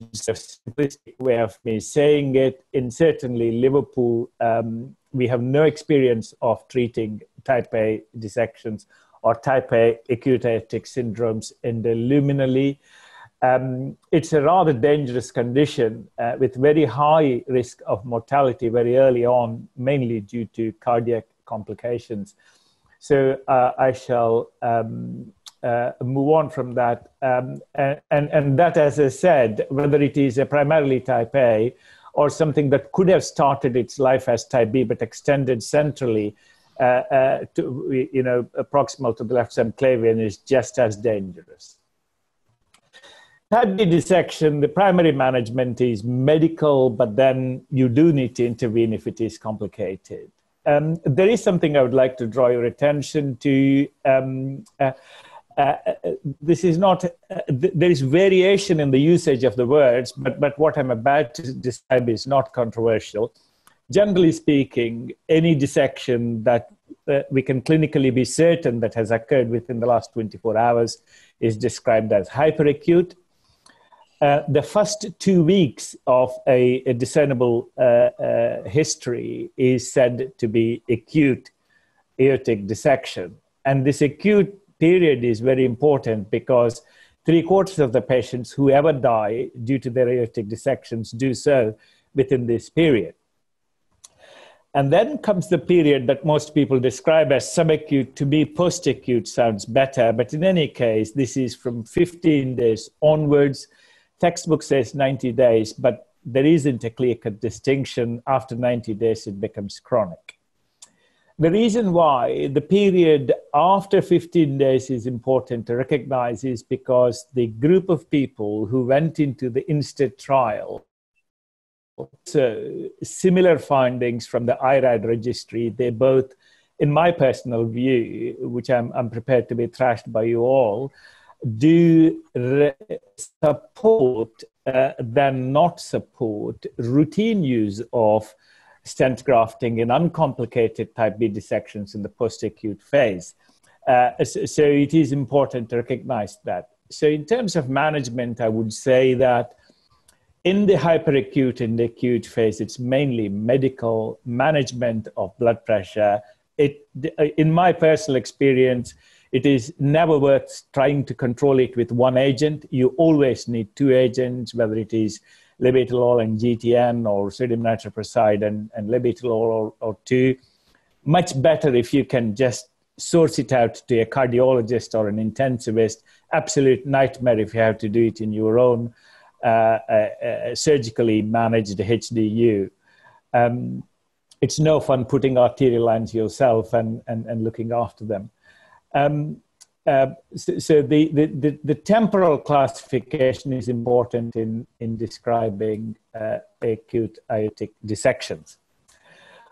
a simplistic way of me saying it. In certainly Liverpool, um, we have no experience of treating type A dissections or type A acute aortic syndromes endoluminally. Um, it's a rather dangerous condition uh, with very high risk of mortality very early on, mainly due to cardiac complications. So uh, I shall um, uh, move on from that. Um, and, and, that, as I said, whether it is a primarily type A or something that could have started its life as type B but extended centrally uh, uh, to, you know, proximal to the left subclavian is just as dangerous. B dissection, the primary management is medical, but then you do need to intervene if it is complicated. Um, there is something I would like to draw your attention to. Um, uh, uh, this is not, uh, th- there is variation in the usage of the words, but, but what I'm about to describe is not controversial. Generally speaking, any dissection that uh, we can clinically be certain that has occurred within the last 24 hours is described as hyperacute. Uh, the first two weeks of a, a discernible uh, uh, history is said to be acute aortic dissection. And this acute period is very important because three quarters of the patients who ever die due to their aortic dissections do so within this period. And then comes the period that most people describe as subacute. To me, post acute sounds better, but in any case, this is from 15 days onwards. Textbook says 90 days, but there isn't a clear cut distinction. After 90 days, it becomes chronic. The reason why the period after 15 days is important to recognize is because the group of people who went into the INSTEAD trial, so similar findings from the IRAD registry, they both, in my personal view, which I'm, I'm prepared to be thrashed by you all, do re- support uh, than not support routine use of stent grafting in uncomplicated type B dissections in the post-acute phase. Uh, so, so it is important to recognize that. So in terms of management, I would say that in the hyperacute and the acute phase, it's mainly medical management of blood pressure. It, in my personal experience, it is never worth trying to control it with one agent. You always need two agents, whether it is labetalol and GTN or sodium nitroprusside and, and labetalol or, or two. Much better if you can just source it out to a cardiologist or an intensivist. Absolute nightmare if you have to do it in your own uh, uh, uh surgically managed HDU. Um, it's no fun putting arterial lines yourself and, and, and looking after them. Um, uh, so, so the, the, the, temporal classification is important in, in describing uh, acute aortic dissections.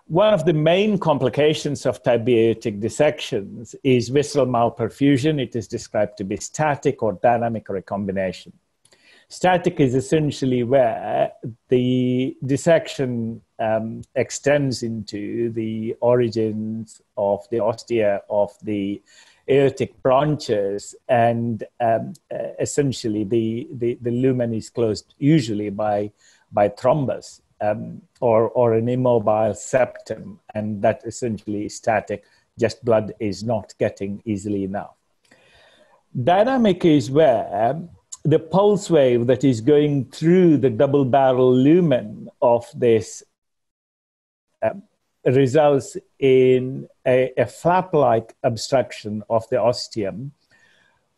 One of the main complications of aortic dissections is visceral malperfusion. It is described to be static or dynamic or a combination. Static is essentially where the dissection um, extends into the origins of the ostia of the aortic branches, and um, uh, essentially the, the, the, lumen is closed usually by, by thrombus um, or, or an immobile septum, and that essentially is static, just blood is not getting easily enough. Dynamic is where the pulse wave that is going through the double barrel lumen of this um, results in a, a flap like obstruction of the ostium,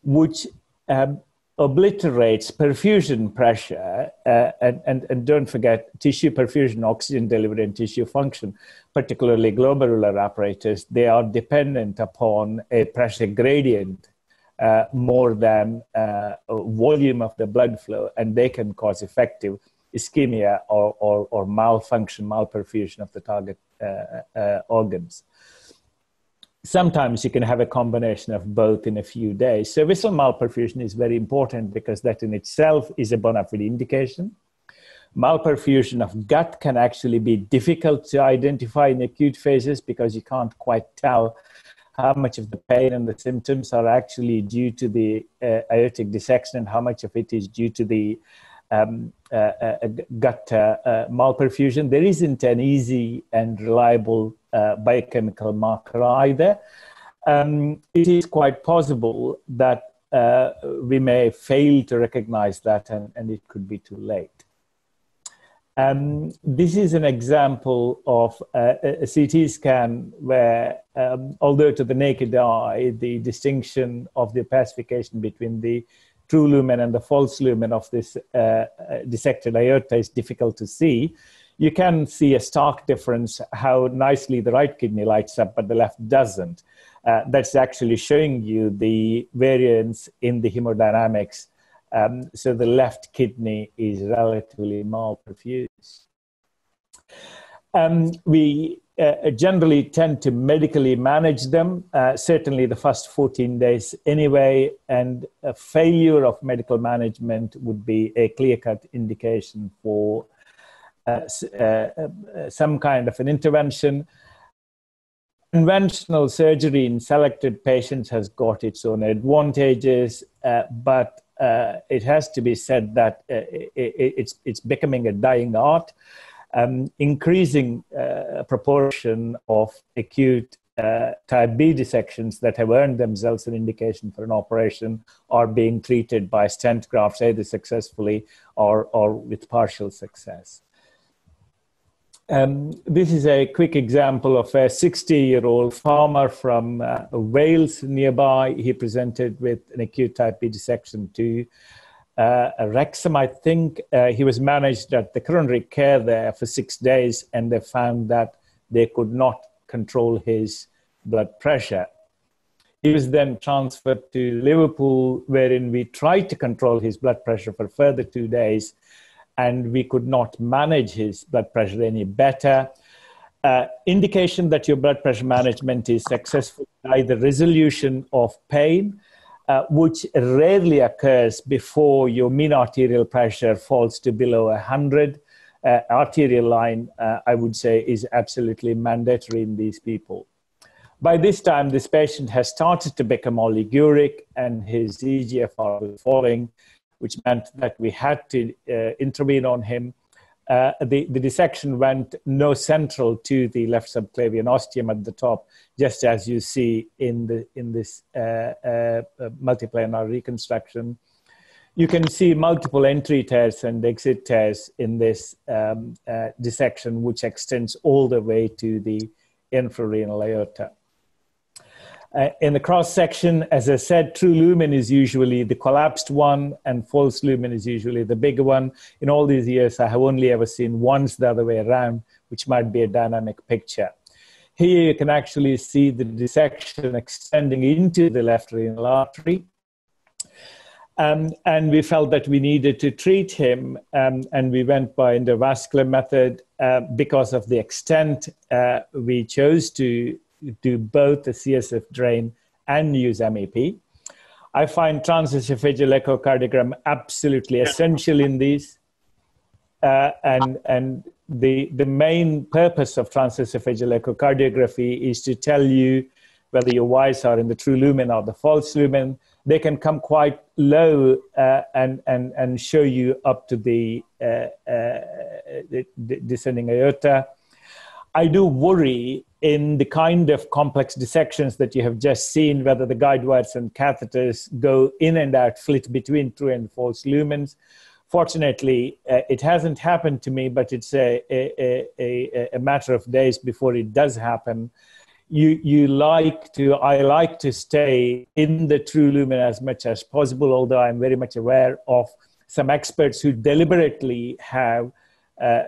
which um, obliterates perfusion pressure. Uh, and, and, and don't forget tissue perfusion, oxygen delivery, and tissue function, particularly glomerular apparatus, they are dependent upon a pressure gradient uh, more than uh, volume of the blood flow, and they can cause effective ischemia or, or, or malfunction, malperfusion of the target uh, uh, organs. Sometimes you can have a combination of both in a few days. So visceral malperfusion is very important because that in itself is a bona fide indication. Malperfusion of gut can actually be difficult to identify in acute phases because you can't quite tell how much of the pain and the symptoms are actually due to the uh, aortic dissection and how much of it is due to the um, uh, uh, gut uh, uh, malperfusion. There isn't an easy and reliable uh, biochemical marker either. Um, it is quite possible that we may fail to recognize that and, and it could be too late. Um, this is an example of uh, a CT scan where, um, although to the naked eye, the distinction of the opacification between the true lumen and the false lumen of this uh, uh, dissected aorta is difficult to see, you can see a stark difference how nicely the right kidney lights up, but the left doesn't. Uh, that's actually showing you the variance in the hemodynamics. Um, so the left kidney is relatively more malperfused. Um, we uh, generally tend to medically manage them, uh, certainly the first 14 days anyway, and a failure of medical management would be a clear cut indication for some kind of an intervention. Conventional surgery in selected patients has got its own advantages, uh, but it has to be said that it, it's, it's becoming a dying art um, increasing uh, proportion of acute uh, type B dissections that have earned themselves an indication for an operation are being treated by stent grafts either successfully or, or with partial success. Um, this is a quick example of a 60 year old farmer from uh, Wales nearby. He presented with an acute type B dissection to uh, Wrexham, I think uh, he was managed at the coronary care there for six days, and they found that they could not control his blood pressure. He was then transferred to Liverpool, wherein we tried to control his blood pressure for further two days, and we could not manage his blood pressure any better. Uh, indication that your blood pressure management is successful, either resolution of pain uh, which rarely occurs before your mean arterial pressure falls to below 100. Uh, arterial line, uh, I would say, is absolutely mandatory in these people. By this time, this patient has started to become oliguric and his EGFR is falling, which meant that we had to uh, intervene on him uh, the, the dissection went no central to the left subclavian ostium at the top, just as you see in, the, in this uh, uh, multiplanar reconstruction. You can see multiple entry tears and exit tears in this um, uh, dissection, which extends all the way to the infrarenal aorta. Uh, in the cross section, as I said, true lumen is usually the collapsed one, and false lumen is usually the bigger one. In all these years, I have only ever seen once the other way around, which might be a dynamic picture. Here you can actually see the dissection extending into the left renal artery. Um, and we felt that we needed to treat him, um, and we went by the endovascular method. Uh, because of the extent, uh, we chose to do both the CSF drain and use MEP. I find transesophageal echocardiogram absolutely essential in these. Uh, and and the, the main purpose of transesophageal echocardiography is to tell you whether your wires are in the true lumen or the false lumen. They can come quite low uh, and, and, and show you up to the, uh, uh the, the descending aorta. I do worry in the kind of complex dissections that you have just seen, whether the guide wires and catheters go in and out, flit between true and false lumens. Fortunately, uh, it hasn't happened to me, but it's a, a, a, a, matter of days before it does happen. You, you like to, I like to stay in the true lumen as much as possible, although I'm very much aware of some experts who deliberately have uh,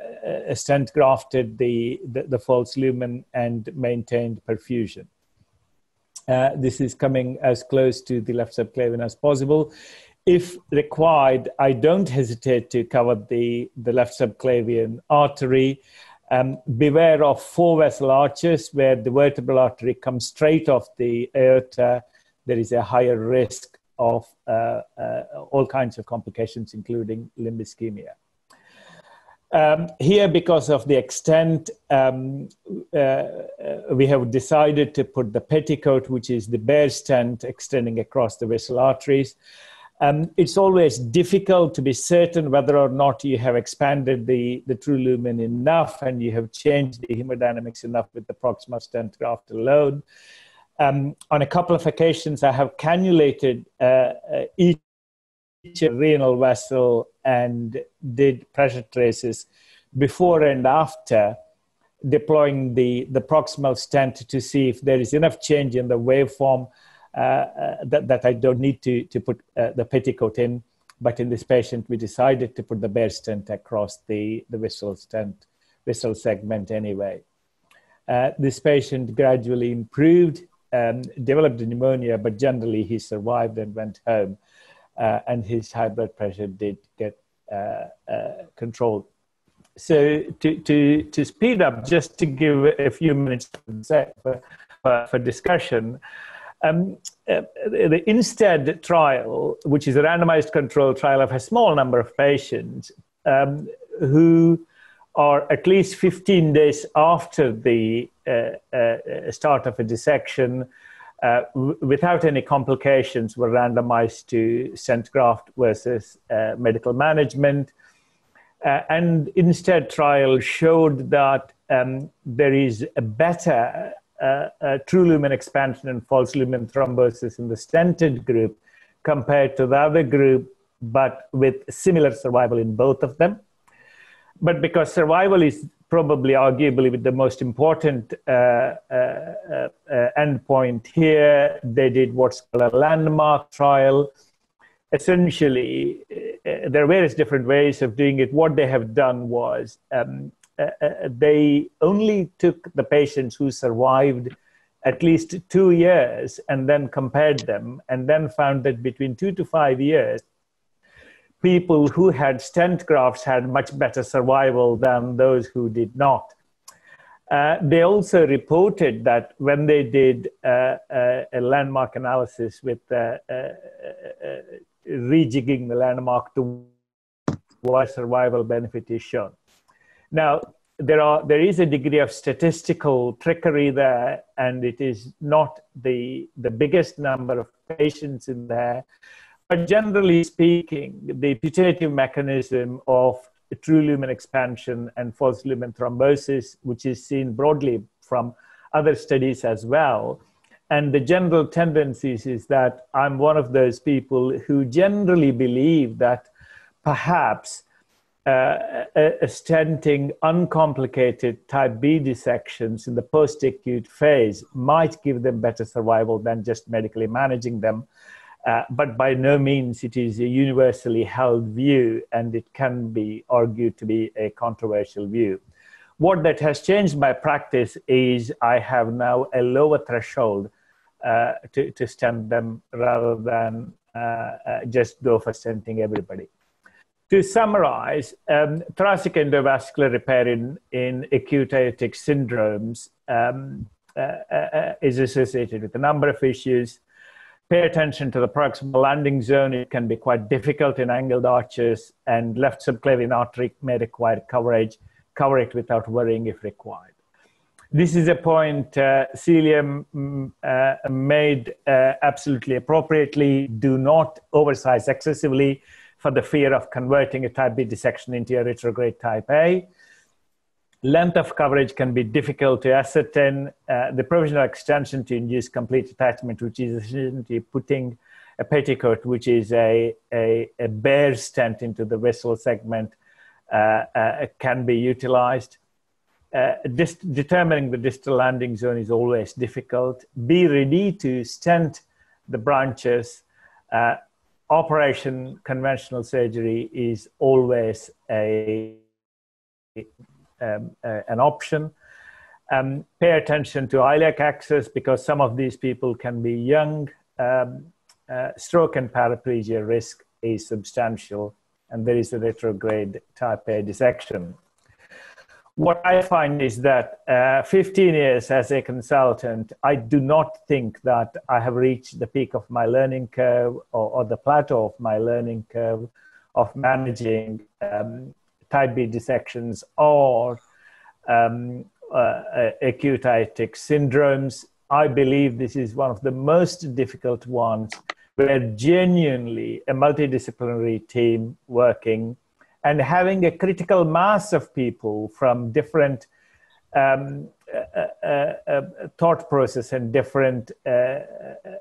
a stent grafted the, the, the, false lumen and maintained perfusion. Uh, this is coming as close to the left subclavian as possible. If required, I don't hesitate to cover the, the left subclavian artery. Um, beware of four vessel arches where the vertebral artery comes straight off the aorta. There is a higher risk of uh, uh, all kinds of complications, including limb ischemia. Um, here, because of the extent, um, uh, uh, we have decided to put the petticoat, which is the bare stent extending across the visceral arteries. Um, it's always difficult to be certain whether or not you have expanded the, the true lumen enough and you have changed the hemodynamics enough with the proximal stent graft alone. Um, on a couple of occasions, I have cannulated uh, uh, each renal vessel and did pressure traces before and after deploying the, the proximal stent to see if there is enough change in the waveform uh, uh, that, that I don't need to, to put uh, the petticoat in. But in this patient, we decided to put the bare stent across the, the visceral stent, visceral segment anyway. Uh, this patient gradually improved, um, developed pneumonia, but generally he survived and went home. Uh, and his high blood pressure did get uh, controlled. So to, to, to speed up, just to give a few minutes for, for, for discussion, um, uh, the INSTEAD trial, which is a randomized control trial of a small number of patients um, who are at least 15 days after the uh, uh, start of a dissection, uh, w- without any complications, were randomized to stent graft versus uh, medical management. Uh, and INSTEAD trial showed that um, there is a better uh, uh, true lumen expansion and false lumen thrombosis in the stented group compared to the other group, but with similar survival in both of them. But because survival is probably arguably with the most important uh, uh, uh, endpoint here, they did what's called a landmark trial. Essentially, uh, there are various different ways of doing it. What they have done was um, uh, uh, they only took the patients who survived at least two years and then compared them and then found that between two to five years, people who had stent grafts had much better survival than those who did not. Uh, they also reported that when they did uh, uh, a landmark analysis with rejigging the landmark to why survival benefit is shown. Now, there, are, there is a degree of statistical trickery there, and it is not the, the biggest number of patients in there. But generally speaking, the putative mechanism of true lumen expansion and false lumen thrombosis, which is seen broadly from other studies as well, and the general tendencies is that I'm one of those people who generally believe that perhaps uh, stenting uncomplicated type B dissections in the post acute phase might give them better survival than just medically managing them. Uh, but by no means it is a universally held view, and it can be argued to be a controversial view. What that has changed my practice is I have now a lower threshold uh, to, to stent them rather than uh, uh, just go for stenting everybody. To summarize, um, thoracic endovascular repair in, in acute aortic syndromes um, is associated with a number of issues pay attention to the proximal landing zone. It can be quite difficult in angled arches, and left subclavian artery may require coverage. Cover it without worrying if required. This is a point uh, Celia mm, uh, made uh, absolutely appropriately. Do not oversize excessively for the fear of converting a type B dissection into a retrograde type A. Length of coverage can be difficult to ascertain. Uh, the provisional extension to induce complete attachment, which is essentially putting a petticoat, which is a, a, a bare stent into the visceral segment, uh, uh, can be utilized uh, determining the distal landing zone is always difficult. Be ready to stent the branches. Uh, operation conventional surgery is always a, um, uh, an option. Um, pay attention to iliac axis because some of these people can be young. Um, uh, stroke and paraplegia risk is substantial, and there is a retrograde type A dissection. What I find is that uh, 15 years as a consultant, I do not think that I have reached the peak of my learning curve or, or the plateau of my learning curve of managing um, type B dissections or um, uh, acute aortic syndromes. I believe this is one of the most difficult ones where genuinely a multidisciplinary team working and having a critical mass of people from different um, uh, uh, uh, thought process and different uh,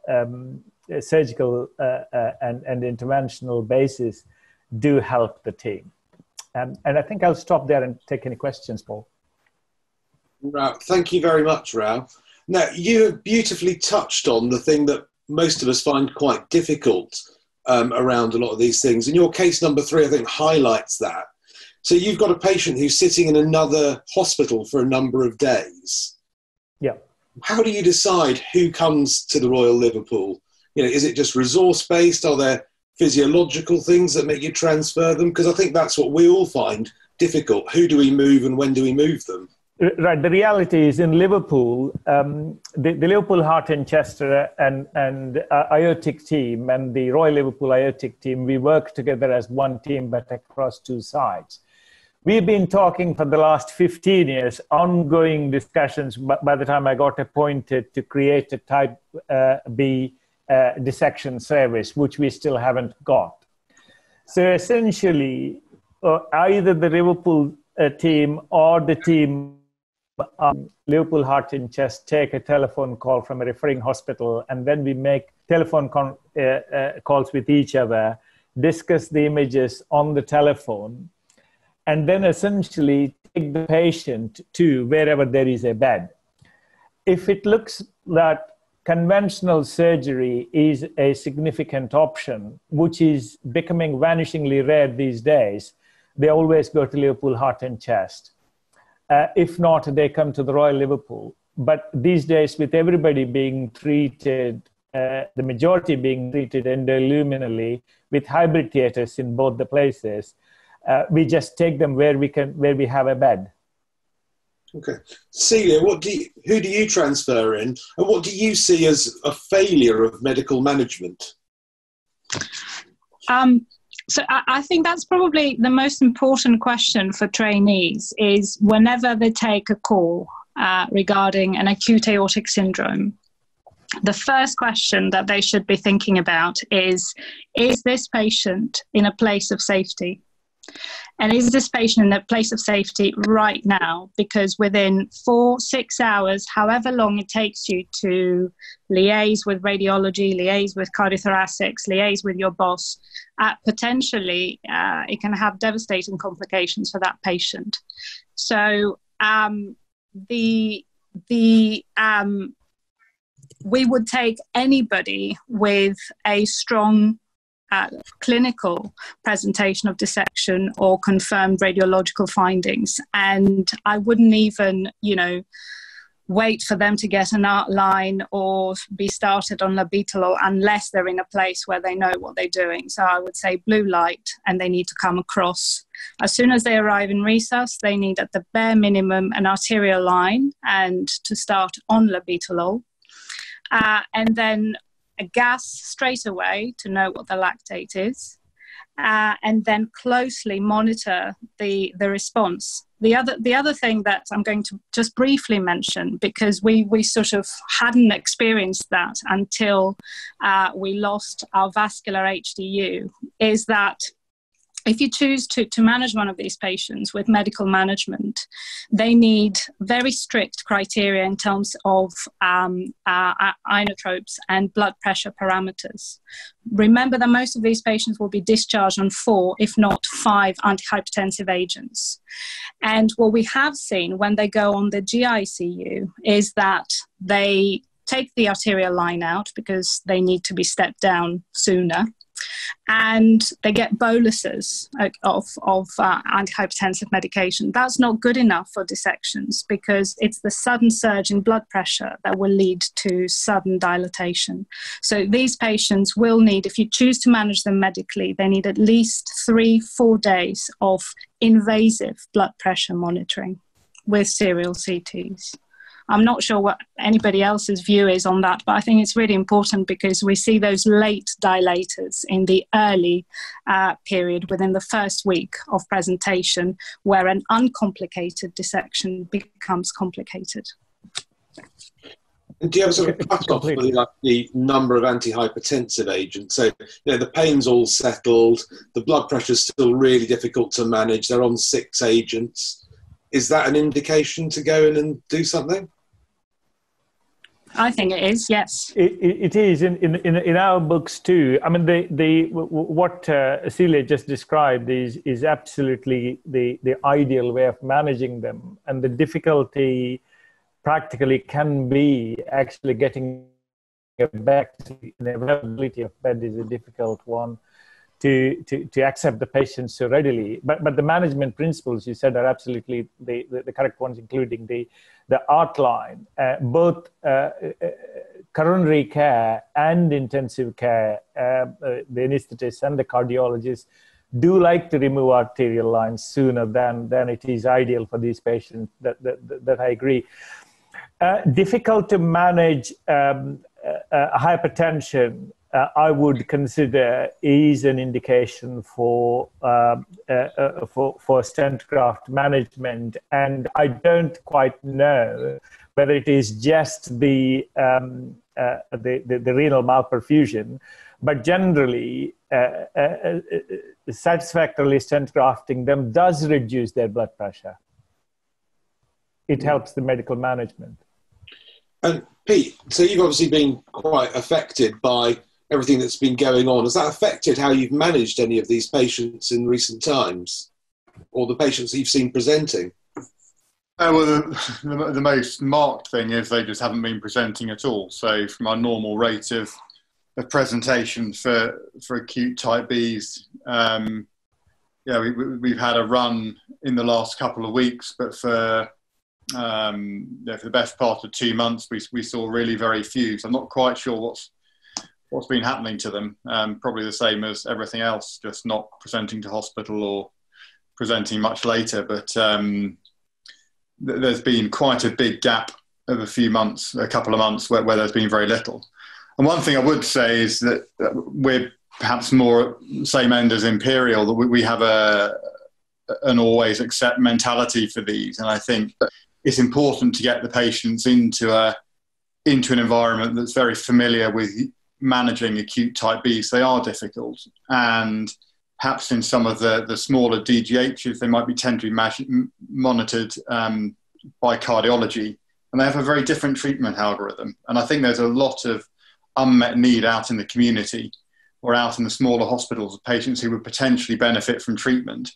um, surgical uh, uh, and, and interventional bases do help the team. Um, and I think I'll stop there and take any questions, Paul. Rao, thank you very much, Rao. Now, you have beautifully touched on the thing that most of us find quite difficult um, around a lot of these things. And your case number three, I think, highlights that. So you've got a patient who's sitting in another hospital for a number of days. Yeah. How do you decide who comes to the Royal Liverpool? You know, is it just resource based? Are there physiological things that make you transfer them? Because I think that's what we all find difficult. Who do we move and when do we move them? Right. The reality is in Liverpool, um, the, the, Liverpool Heart and Chest and, and uh, aortic team and the Royal Liverpool aortic team, we work together as one team but across two sides. We've been talking for the last 15 years, ongoing discussions by the time I got appointed to create a type uh, B uh, dissection service, which we still haven't got. So essentially, uh, either the Liverpool uh, team or the team um, Liverpool Heart and Chest take a telephone call from a referring hospital, and then we make telephone con- uh, uh, calls with each other, discuss the images on the telephone, and then essentially take the patient to wherever there is a bed. If it looks that conventional surgery is a significant option, which is becoming vanishingly rare these days, they always go to Liverpool Heart and Chest uh, if not, they come to the Royal Liverpool. But these days, with everybody being treated, uh, the majority being treated endoluminally with hybrid theaters in both the places, uh, we just take them where we can, where we have a bed. Okay, Celia, what do you, who do you transfer in, and what do you see as a failure of medical management? Um, so I, I think that's probably the most important question for trainees is whenever they take a call uh, regarding an acute aortic syndrome, the first question that they should be thinking about is Is this patient in a place of safety? And is this patient in a place of safety right now? Because within four, six hours, however long it takes you to liaise with radiology, liaise with cardiothoracics, liaise with your boss, uh, potentially uh, it can have devastating complications for that patient. So um, the the um, we would take anybody with a strong uh, clinical presentation of dissection or confirmed radiological findings. And I wouldn't even, you know, wait for them to get an art line or be started on labetalol unless they're in a place where they know what they're doing. So I would say blue light and they need to come across. As soon as they arrive in resus, they need at the bare minimum an arterial line and to start on labetalol. Uh, and then a gas straight away to know what the lactate is, uh, and then closely monitor the, the response. The other, the other thing that I'm going to just briefly mention, because we, we sort of hadn't experienced that until uh, we lost our vascular HDU, is that if you choose to, to manage one of these patients with medical management, they need very strict criteria in terms of um, uh, uh, inotropes and blood pressure parameters. Remember that most of these patients will be discharged on four, if not five, antihypertensive agents. And what we have seen when they go on the GICU is that they take the arterial line out because they need to be stepped down sooner and they get boluses of, of uh, antihypertensive medication. That's not good enough for dissections because it's the sudden surge in blood pressure that will lead to sudden dilatation. So these patients will need, if you choose to manage them medically, they need at least three, four days of invasive blood pressure monitoring with serial CTs. I'm not sure what anybody else's view is on that, but I think it's really important because we see those late dilators in the early uh, period within the first week of presentation where an uncomplicated dissection becomes complicated. do you have a sort of cut-off for the, like, the number of antihypertensive agents? So, you know, the pain's all settled, the blood pressure's still really difficult to manage, they're on six agents. Is that an indication to go in and do something? I think it is. Yes, it, it is in, in in our books too. I mean, the the what uh, Celia just described is is absolutely the the ideal way of managing them, and the difficulty practically can be actually getting back to the availability of bed is a difficult one to, to, to accept the patients so readily. But, but the management principles you said are absolutely the, the, the correct ones, including the, the art line. Uh, both uh, uh, coronary care and intensive care, uh, uh, the anesthetists and the cardiologists do like to remove arterial lines sooner than, than it is ideal for these patients. That, that, that I agree. Uh, difficult to manage um, hypertension uh, I would consider is an indication for uh, uh, uh, for for stent graft management, and I don't quite know whether it is just the um, uh, the, the, the, renal malperfusion, but generally uh, satisfactorily stent grafting them does reduce their blood pressure. It helps the medical management. And Pete, so you've obviously been quite affected by everything that's been going on. Has that affected how you've managed any of these patients in recent times, or the patients you've seen presenting? Uh, well, the, the, the, most marked thing is they just haven't been presenting at all. So, from our normal rate of, of presentation for for acute type Bs, um, yeah, we, we've had a run in the last couple of weeks, but for um, yeah, for the best part of two months, we, we saw really very few. So I'm not quite sure what's what's been happening to them. Um, probably the same as everything else, just not presenting to hospital or presenting much later. But um, th- there's been quite a big gap of a few months, a couple of months, where, where, there's been very little. And one thing I would say is that we're perhaps more same end as Imperial, that we have a an always accept mentality for these. And I think it's important to get the patients into a into an environment that's very familiar with managing acute type Bs, they are difficult. And perhaps in some of the, the smaller DGHs, they might be tend to be monitored um, by cardiology. And they have a very different treatment algorithm. And I think there's a lot of unmet need out in the community or out in the smaller hospitals of patients who would potentially benefit from treatment,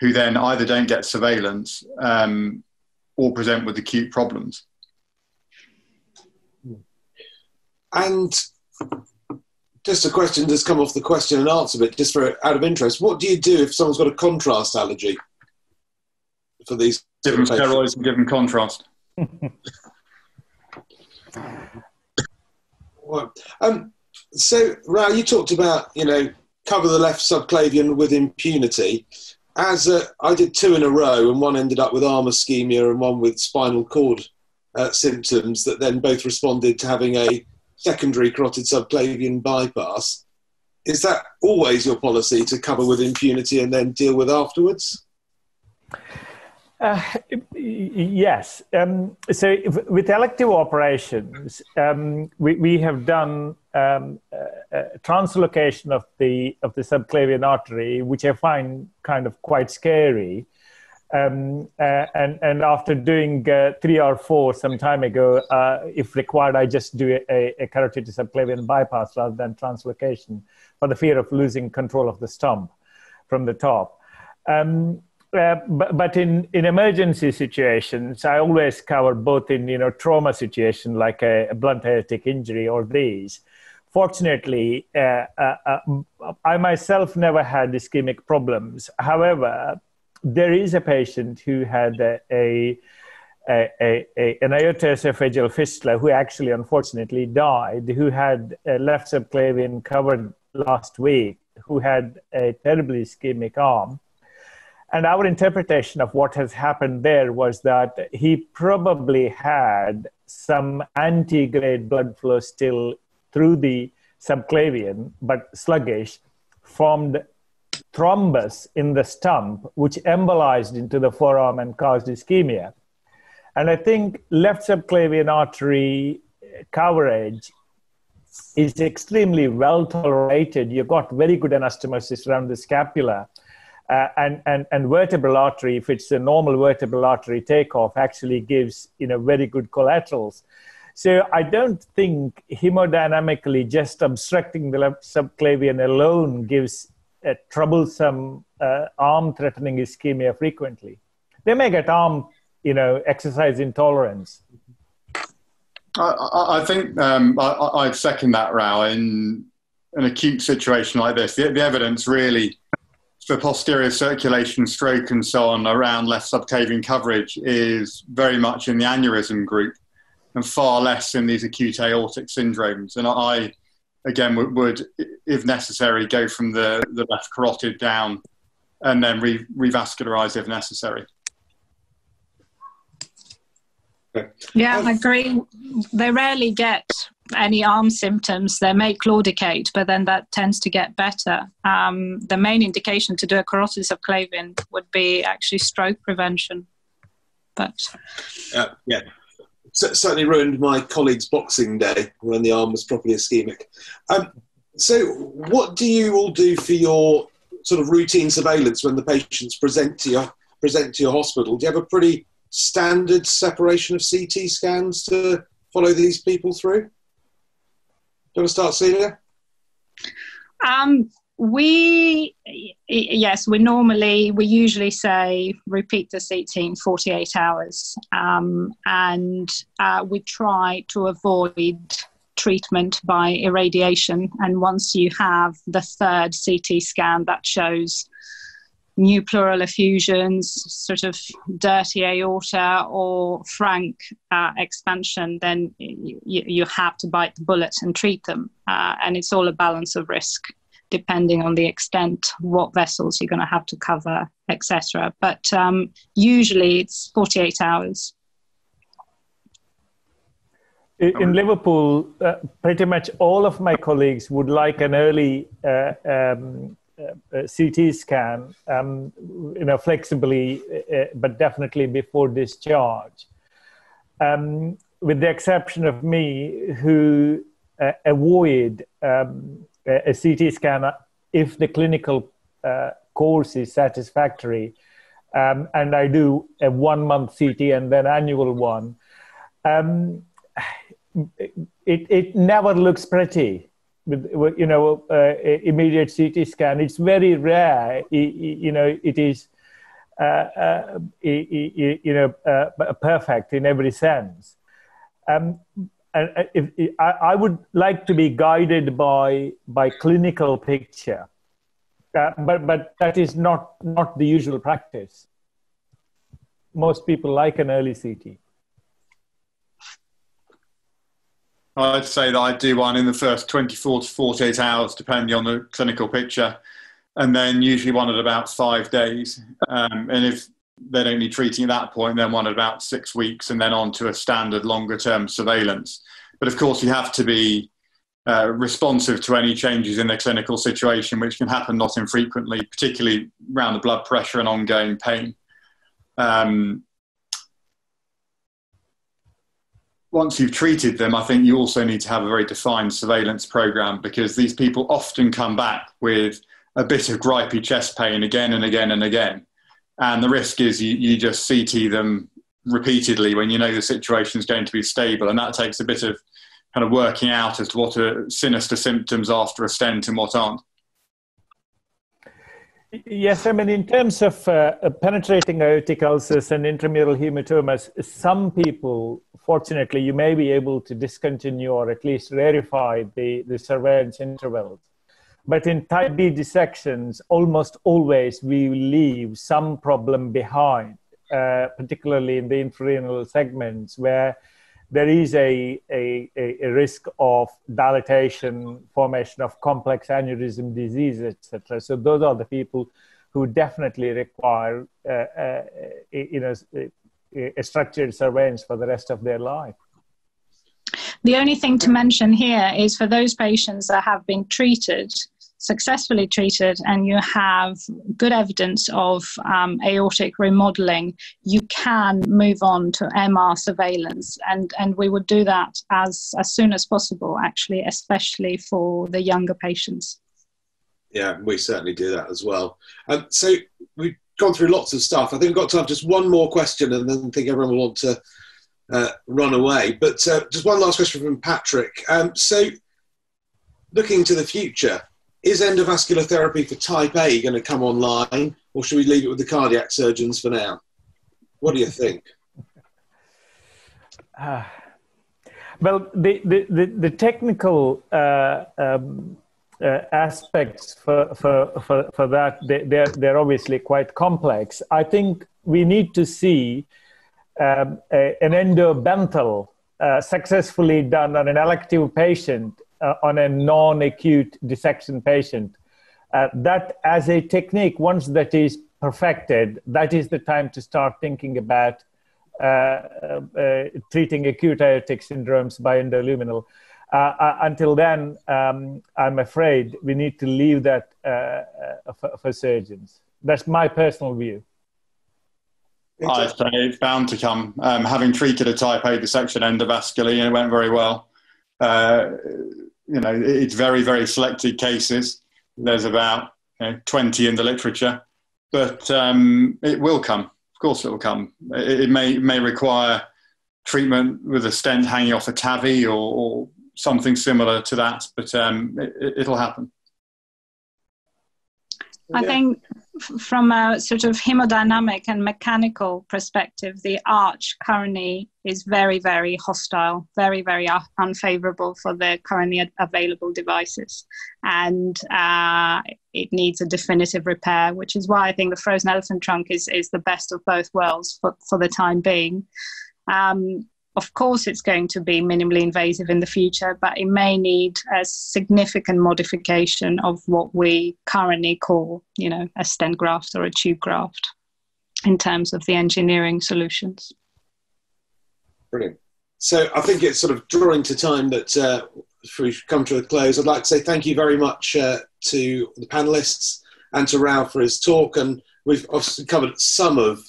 who then either don't get surveillance um, or present with acute problems. And just a question that's come off the question and answer bit, just for out of interest. What do you do if someone's got a contrast allergy for these? Give them steroids and give them contrast. *laughs* well, um, so, Rao, you talked about you know cover the left subclavian with impunity. As a, I did two in a row, and one ended up with arm ischemia and one with spinal cord uh, symptoms that then both responded to having a secondary carotid subclavian bypass. Is that always your policy to cover with impunity and then deal with afterwards? Uh, yes. Um, so, with elective operations, um, we, we have done um, translocation of the of the subclavian artery, which I find kind of quite scary. Um, uh, and and after doing uh, three or four some time ago, uh, if required, I just do a, a carotid subclavian bypass rather than translocation for the fear of losing control of the stump from the top. Um, uh, but, but in, in emergency situations, I always cover both in you know trauma situation like a, a blunt aortic injury or these fortunately, uh, uh, I myself never had ischemic problems. However, there is a patient who had a, a, a, a an fistula who actually unfortunately died, who had a left subclavian covered last week, who had a terribly ischemic arm. And our interpretation of what has happened there was that he probably had some antegrade blood flow still through the subclavian, but sluggish, formed thrombus in the stump, which embolized into the forearm and caused ischemia. And I think left subclavian artery coverage is extremely well tolerated. You've got very good anastomosis around the scapula. Uh, and, and, and vertebral artery, if it's a normal vertebral artery takeoff, actually gives you know, very good collaterals. So I don't think hemodynamically just obstructing the left subclavian alone gives a troublesome uh, arm-threatening ischemia frequently. They may get arm, you know, exercise intolerance. I, I think um, I, would second that, Rao. In an acute situation like this, the, the evidence really for posterior circulation, stroke, and so on around left subclavian coverage is very much in the aneurysm group and far less in these acute aortic syndromes. And I, again, would, would if necessary, go from the, the left carotid down and then re- revascularize if necessary. Yeah, I agree. They rarely get any arm symptoms, they may claudicate, but then that tends to get better. Um, the main indication to do a carotid subclavian would be actually stroke prevention. But uh, yeah, C- certainly ruined my colleague's boxing day when the arm was properly ischemic. Um, so, what do you all do for your sort of routine surveillance when the patients present to your present to your hospital? Do you have a pretty standard separation of CT scans to follow these people through? Do you want to start, Celia? Um, we yes, we normally we usually say repeat the CT in 48 hours, um, and uh, we try to avoid treatment by irradiation. And once you have the third CT scan that shows new pleural effusions, sort of dirty aorta, or frank uh, expansion, then you, you, have to bite the bullet and treat them. Uh, and it's all a balance of risk, depending on the extent, what vessels you're going to have to cover, etc. But um, usually it's 48 hours. In Liverpool, uh, pretty much all of my colleagues would like an early uh, um, uh, uh, CT scan, um, you know, flexibly, uh, but definitely before discharge. Um, with the exception of me, who avoid um, a CT scan if the clinical course is satisfactory. Um, and I do a one month CT and then annual one. Um, it, it never looks pretty with you know uh, immediate CT scan. It's very rare. You know, it is uh, uh, you know uh, perfect in every sense. Um, and uh, if, I, I, would like to be guided by by clinical picture, uh, but but that is not not the usual practice. Most people like an early CT. I'd say that I'd do one in the first 24 to 48 hours, depending on the clinical picture, and then usually one at about five days. Um, and if they don't need treating at that point, then one at about six weeks, and then on to a standard longer term surveillance. But of course, you have to be uh, responsive to any changes in the clinical situation, which can happen not infrequently, particularly around the blood pressure and ongoing pain. Um, once you've treated them, I think you also need to have a very defined surveillance program because these people often come back with a bit of gripey chest pain again and again and again. And the risk is you, you just CT them repeatedly when you know the situation is going to be stable. And that takes a bit of kind of working out as to what are sinister symptoms after a stent and what aren't. Yes, I mean, in terms of uh, penetrating aortic ulcers and intramural hematomas, some people, fortunately, you may be able to discontinue or at least verify the, the surveillance intervals. But in type B dissections, almost always we leave some problem behind, uh, particularly in the infrarenal segments where there is a, a, a risk of dilatation, formation of complex aneurysm disease, etc. So those are the people who definitely require uh, uh, you know, a structured surveillance for the rest of their life. The only thing to mention here is for those patients that have been treated successfully treated and you have good evidence of um, aortic remodeling, you can move on to MR surveillance. And, and we would do that as, as soon as possible, actually, especially for the younger patients. Yeah, we certainly do that as well. Um, so we've gone through lots of stuff. I think we've got to have just one more question and then I think everyone will want to uh, run away. But uh, just one last question from Patrick. Um, so looking to the future, is endovascular therapy for type A going to come online, or should we leave it with the cardiac surgeons for now? What do you think? Uh, *sighs* well, the, the, the, the technical uh, um, uh, aspects for, for, for, for that, they, they're, they're obviously quite complex. I think we need to see um, a, an endo-Bentall uh, successfully done on an elective patient uh, on a non-acute dissection patient. Uh, that as a technique, once that is perfected, that is the time to start thinking about uh, uh treating acute aortic syndromes by endoluminal. Uh, uh, until then, um, I'm afraid we need to leave that for, for, surgeons. That's my personal view. I say it's bound to come. Um, having treated a type A dissection endovascularly, it went very well you know, it's very, very selected cases. There's about you know, 20 in the literature, but um, it will come. Of course, it will come. It, it may may require treatment with a stent hanging off a TAVI or, or something similar to that, but um, it, will happen. I think from a sort of hemodynamic and mechanical perspective, the arch currently is very, very hostile, very, very unfavorable for the currently available devices. And uh, it needs a definitive repair, which is why I think the frozen elephant trunk is, is the best of both worlds for, for the time being. Um, of course, it's going to be minimally invasive in the future, but it may need a significant modification of what we currently call, you know, a stent graft or a tube graft in terms of the engineering solutions. Brilliant. So I think it's sort of drawing to time that uh, we've come to a close. I'd like to say thank you very much uh, to the panelists and to Rao for his talk. And we've obviously covered some of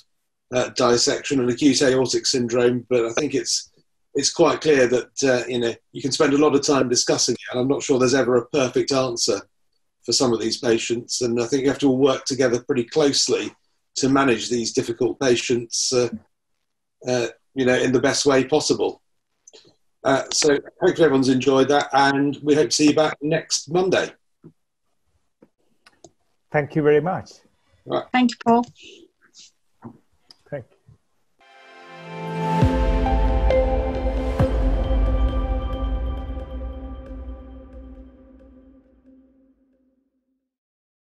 uh, dissection and acute aortic syndrome, but I think it's it's quite clear that uh, you know you can spend a lot of time discussing it, and I'm not sure there's ever a perfect answer for some of these patients, and I think you have to all work together pretty closely to manage these difficult patients, uh, uh you know, in the best way possible. Uh, so hopefully everyone's enjoyed that, and we hope to see you back next Monday. Thank you very much. Right. Thank you, Paul.